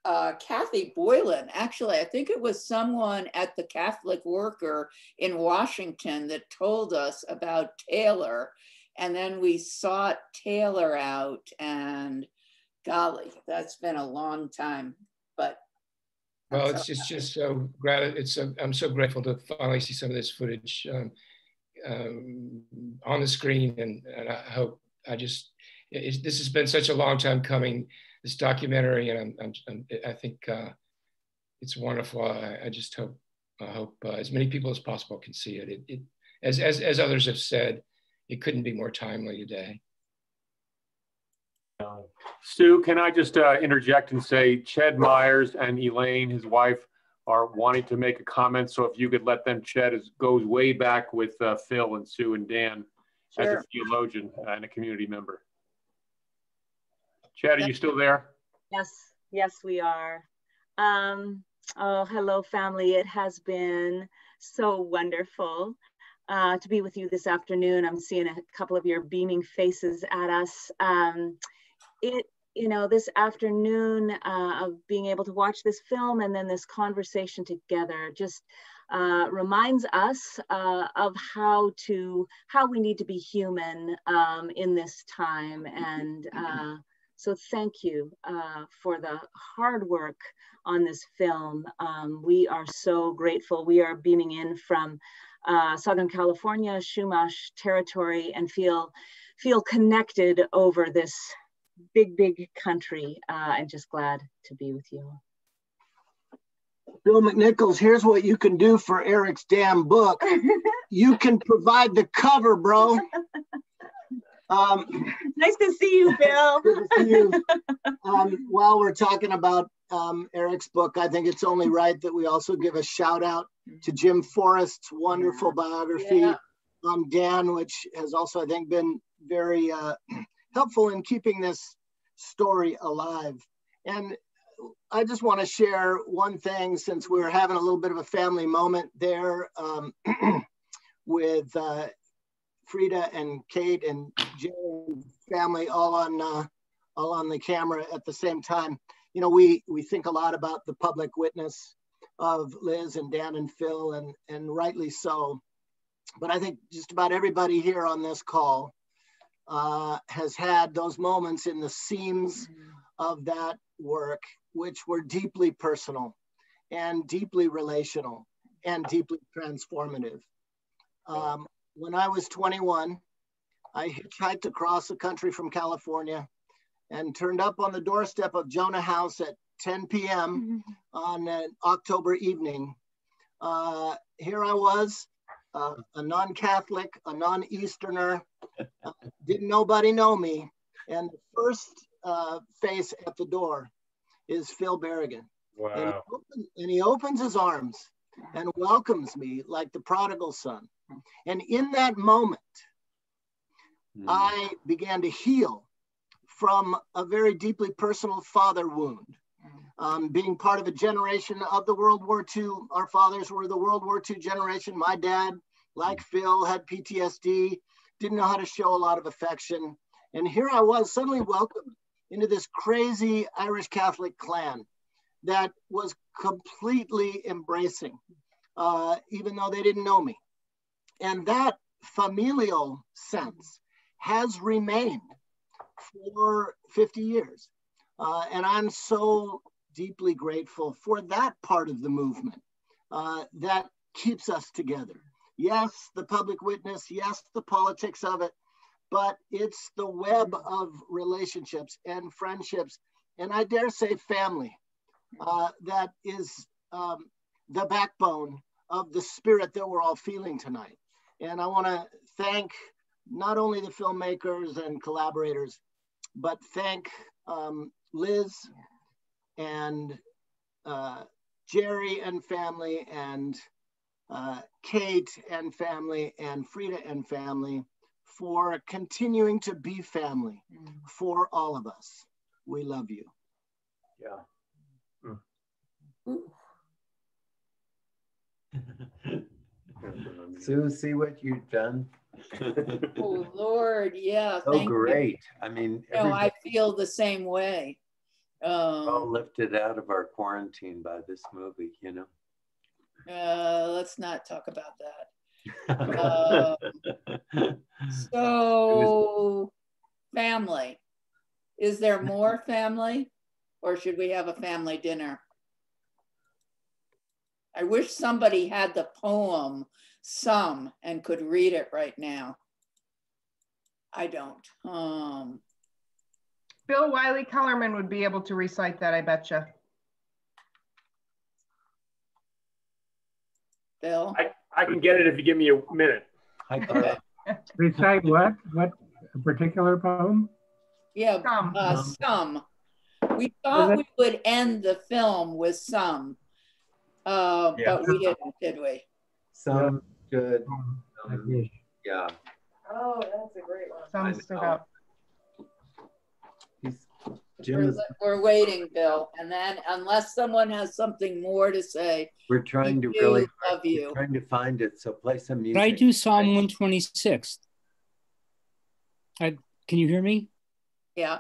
uh, Kathy Boylan, actually, I think it was someone at the Catholic Worker in Washington that told us about Taylor, and then we sought Taylor out and golly, that's been a long time, but. Well, it's just, just so grat. It's so, I'm so grateful to finally see some of this footage um, um, on the screen, and, and I hope I just this has been such a long time coming. This documentary, and I'm, I'm, i think uh, it's wonderful. I, I, just hope I hope uh, as many people as possible can see it. It, it as, as as others have said, it couldn't be more timely today. Sue, can I just uh, interject and say Ched Myers and Elaine, his wife, are wanting to make a comment. So if you could let them, Ched is, goes way back with uh, Phil and Sue and Dan sure. as a theologian and a community member. Ched, are you still there? Yes, yes, we are. Um, oh, hello, family. It has been so wonderful uh, to be with you this afternoon. I'm seeing a couple of your beaming faces at us. Um, it you know this afternoon uh, of being able to watch this film and then this conversation together just uh, reminds us uh, of how to how we need to be human um, in this time and uh, so thank you uh, for the hard work on this film um, we are so grateful we are beaming in from uh, Southern California Chumash territory and feel feel connected over this big, big country. Uh, I'm just glad to be with you. Bill McNichols, here's what you can do for Eric's damn book. you can provide the cover, bro. Um, nice to see you, Bill. good to see you. Um, while we're talking about um, Eric's book, I think it's only right that we also give a shout out to Jim Forest's wonderful biography yeah. on Dan, which has also, I think, been very uh, helpful in keeping this story alive. And I just want to share one thing since we are having a little bit of a family moment there um, with uh, Frida and Kate and Jerry family all on uh, all on the camera at the same time. You know, we we think a lot about the public witness of Liz and Dan and Phil, and and rightly so. But I think just about everybody here on this call uh, has had those moments in the seams of that work, which were deeply personal and deeply relational and deeply transformative. Um, when I was 21, I hitchhiked across the country from California and turned up on the doorstep of Jonah House at 10 p.m. on an October evening. Uh, here I was, uh, a non-Catholic, a non-Easterner, uh, didn't nobody know me. And the first uh, face at the door is Phil Berrigan. Wow. And he, open, and he opens his arms and welcomes me like the prodigal son. And in that moment, I began to heal from a very deeply personal father wound. Um, being part of a generation of the World War II, our fathers were the World War II generation. My dad, like Phil, had PTSD, didn't know how to show a lot of affection. And here I was suddenly welcomed into this crazy Irish Catholic clan that was completely embracing, uh, even though they didn't know me. And that familial sense has remained for 50 years. Uh, and I'm so deeply grateful for that part of the movement uh, that keeps us together. Yes, the public witness, yes, the politics of it, but it's the web of relationships and friendships, and I dare say family, uh, that is um, the backbone of the spirit that we're all feeling tonight. And I want to thank not only the filmmakers and collaborators, but thank um, Liz and uh, Jerry and family and uh, Kate and family and Frida and family for continuing to be family for all of us. We love you. Yeah. Sue, see what you've done? Oh, Lord, yeah. So thank you. great. I mean, No, I feel the same way. all Um, lifted out of our quarantine by this movie, you know? uh, let's not talk about that. Um, so, family. Is there more family or should we have a family dinner? I wish somebody had the poem some and could read it right now. I don't. Um, Bill Wylie-Kellermann would be able to recite that, I betcha. Bill? I, I can get it if you give me a minute. Recite what? What a particular poem? Yeah, uh, some. We thought we would end the film with some, uh, Yeah. but we didn't, did we? Some good. um, yeah. Oh, that's a great one. Some stood out. Jim We're, is, we're waiting, Bill, and then unless someone has something more to say, we're trying to really do love we're you. trying to find it. So play some music. Could I do Psalm 126? I, can you hear me? Yeah.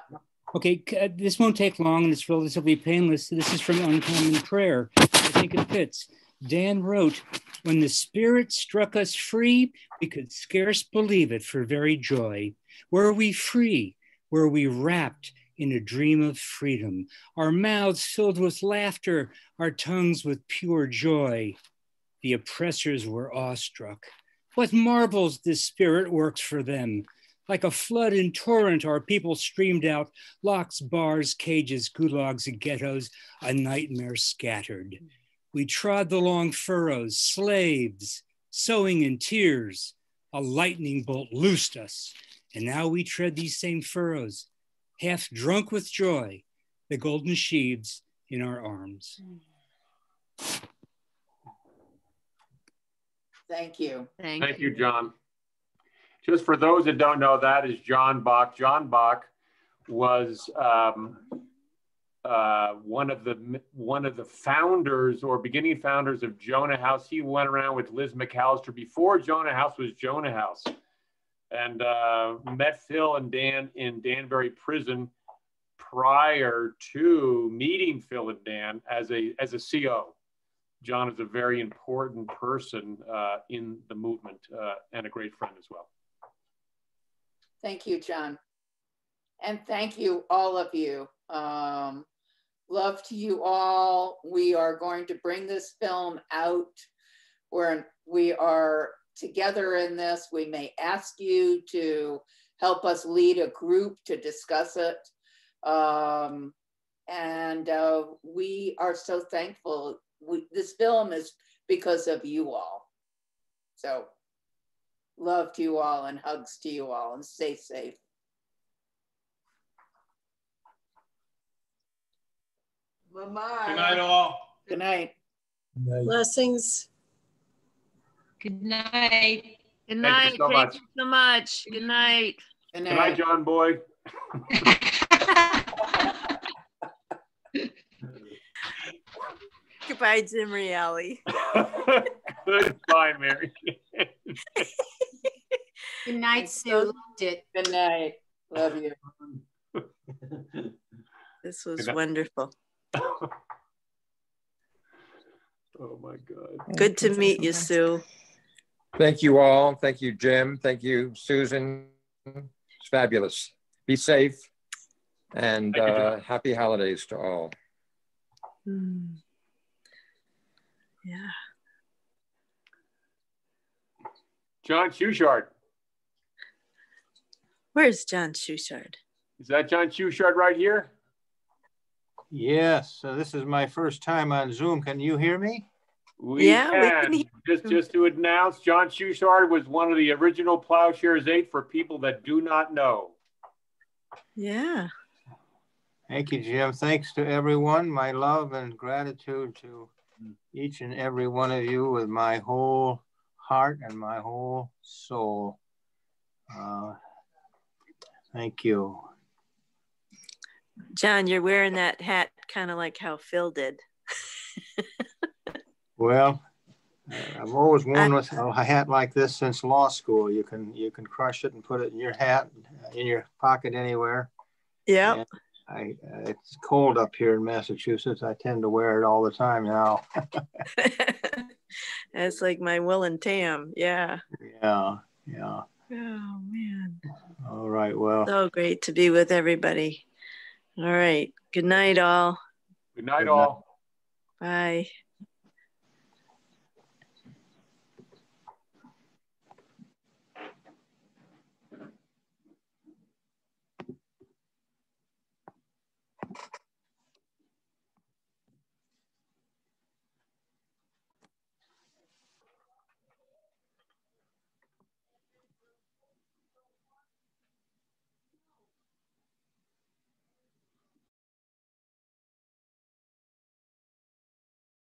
Okay, uh, this won't take long and it's relatively painless. This is from Uncommon Prayer. I think it fits. Dan wrote, When the Spirit struck us free, we could scarce believe it for very joy. Were we free? Were we wrapped in a dream of freedom? Our mouths filled with laughter, our tongues with pure joy. The oppressors were awestruck. What marvels this Spirit works for them! Like a flood and torrent, our people streamed out, locks, bars, cages, gulags, and ghettos, a nightmare scattered. We trod the long furrows, slaves, sowing in tears. A lightning bolt loosed us, and now we tread these same furrows, half drunk with joy, the golden sheaves in our arms. Thank you. Thank you, John. Just for those that don't know, that is John Bach. John Bach was um, uh, one of the one of the founders or beginning founders of Jonah House. He went around with Liz McAlister before Jonah House was Jonah House, and uh, met Phil and Dan in Danbury Prison prior to meeting Phil and Dan as a as a CO. John is a very important person uh, in the movement uh, and a great friend as well. Thank you, John. And thank you, all of you. Um, love to you all. We are going to bring this film out. We're, we are together in this. We may ask you to help us lead a group to discuss it. Um, and uh, we are so thankful. We, this film is because of you all. So love to you all and hugs to you all and stay safe. Bye-bye. Good night, all. Good night. Blessings. Good night. Good night. Thank you night. so Thank much. you so much. Good night. Good Good night, John Boy. Goodbye, Jim Reale. Bye, Mary. Good night, Sue. Loved it. Good night. Love you. This was night. wonderful. Oh my God. Good to meet you, Sue. Thank you all. Thank you, Jim. Thank you, Susan. It's fabulous. Be safe and you, uh, happy holidays to all. Hmm. Yeah. John Schuchardt. Where's John Schuchardt? Is that John Schuchardt right here? Yes, so this is my first time on Zoom. Can you hear me? We Yeah, we can. can hear just just to announce, John Schuchardt was one of the original Plowshares Eight for people that do not know. Yeah. Thank you, Jim. Thanks to everyone. My love and gratitude to each and every one of you with my whole heart and my whole soul. Uh, thank you. John, you're wearing that hat kind of like how Phil did. Well, uh, I've always worn with a hat like this since law school. You can you can crush it and put it in your hat, in your pocket anywhere. Yeah. I uh, it's cold up here in Massachusetts. I tend to wear it all the time now. That's like my Will and Tam. Yeah. yeah, yeah. Oh man. All right. Well, So great to be with everybody. All right. Good night, all. Good night, all. Bye.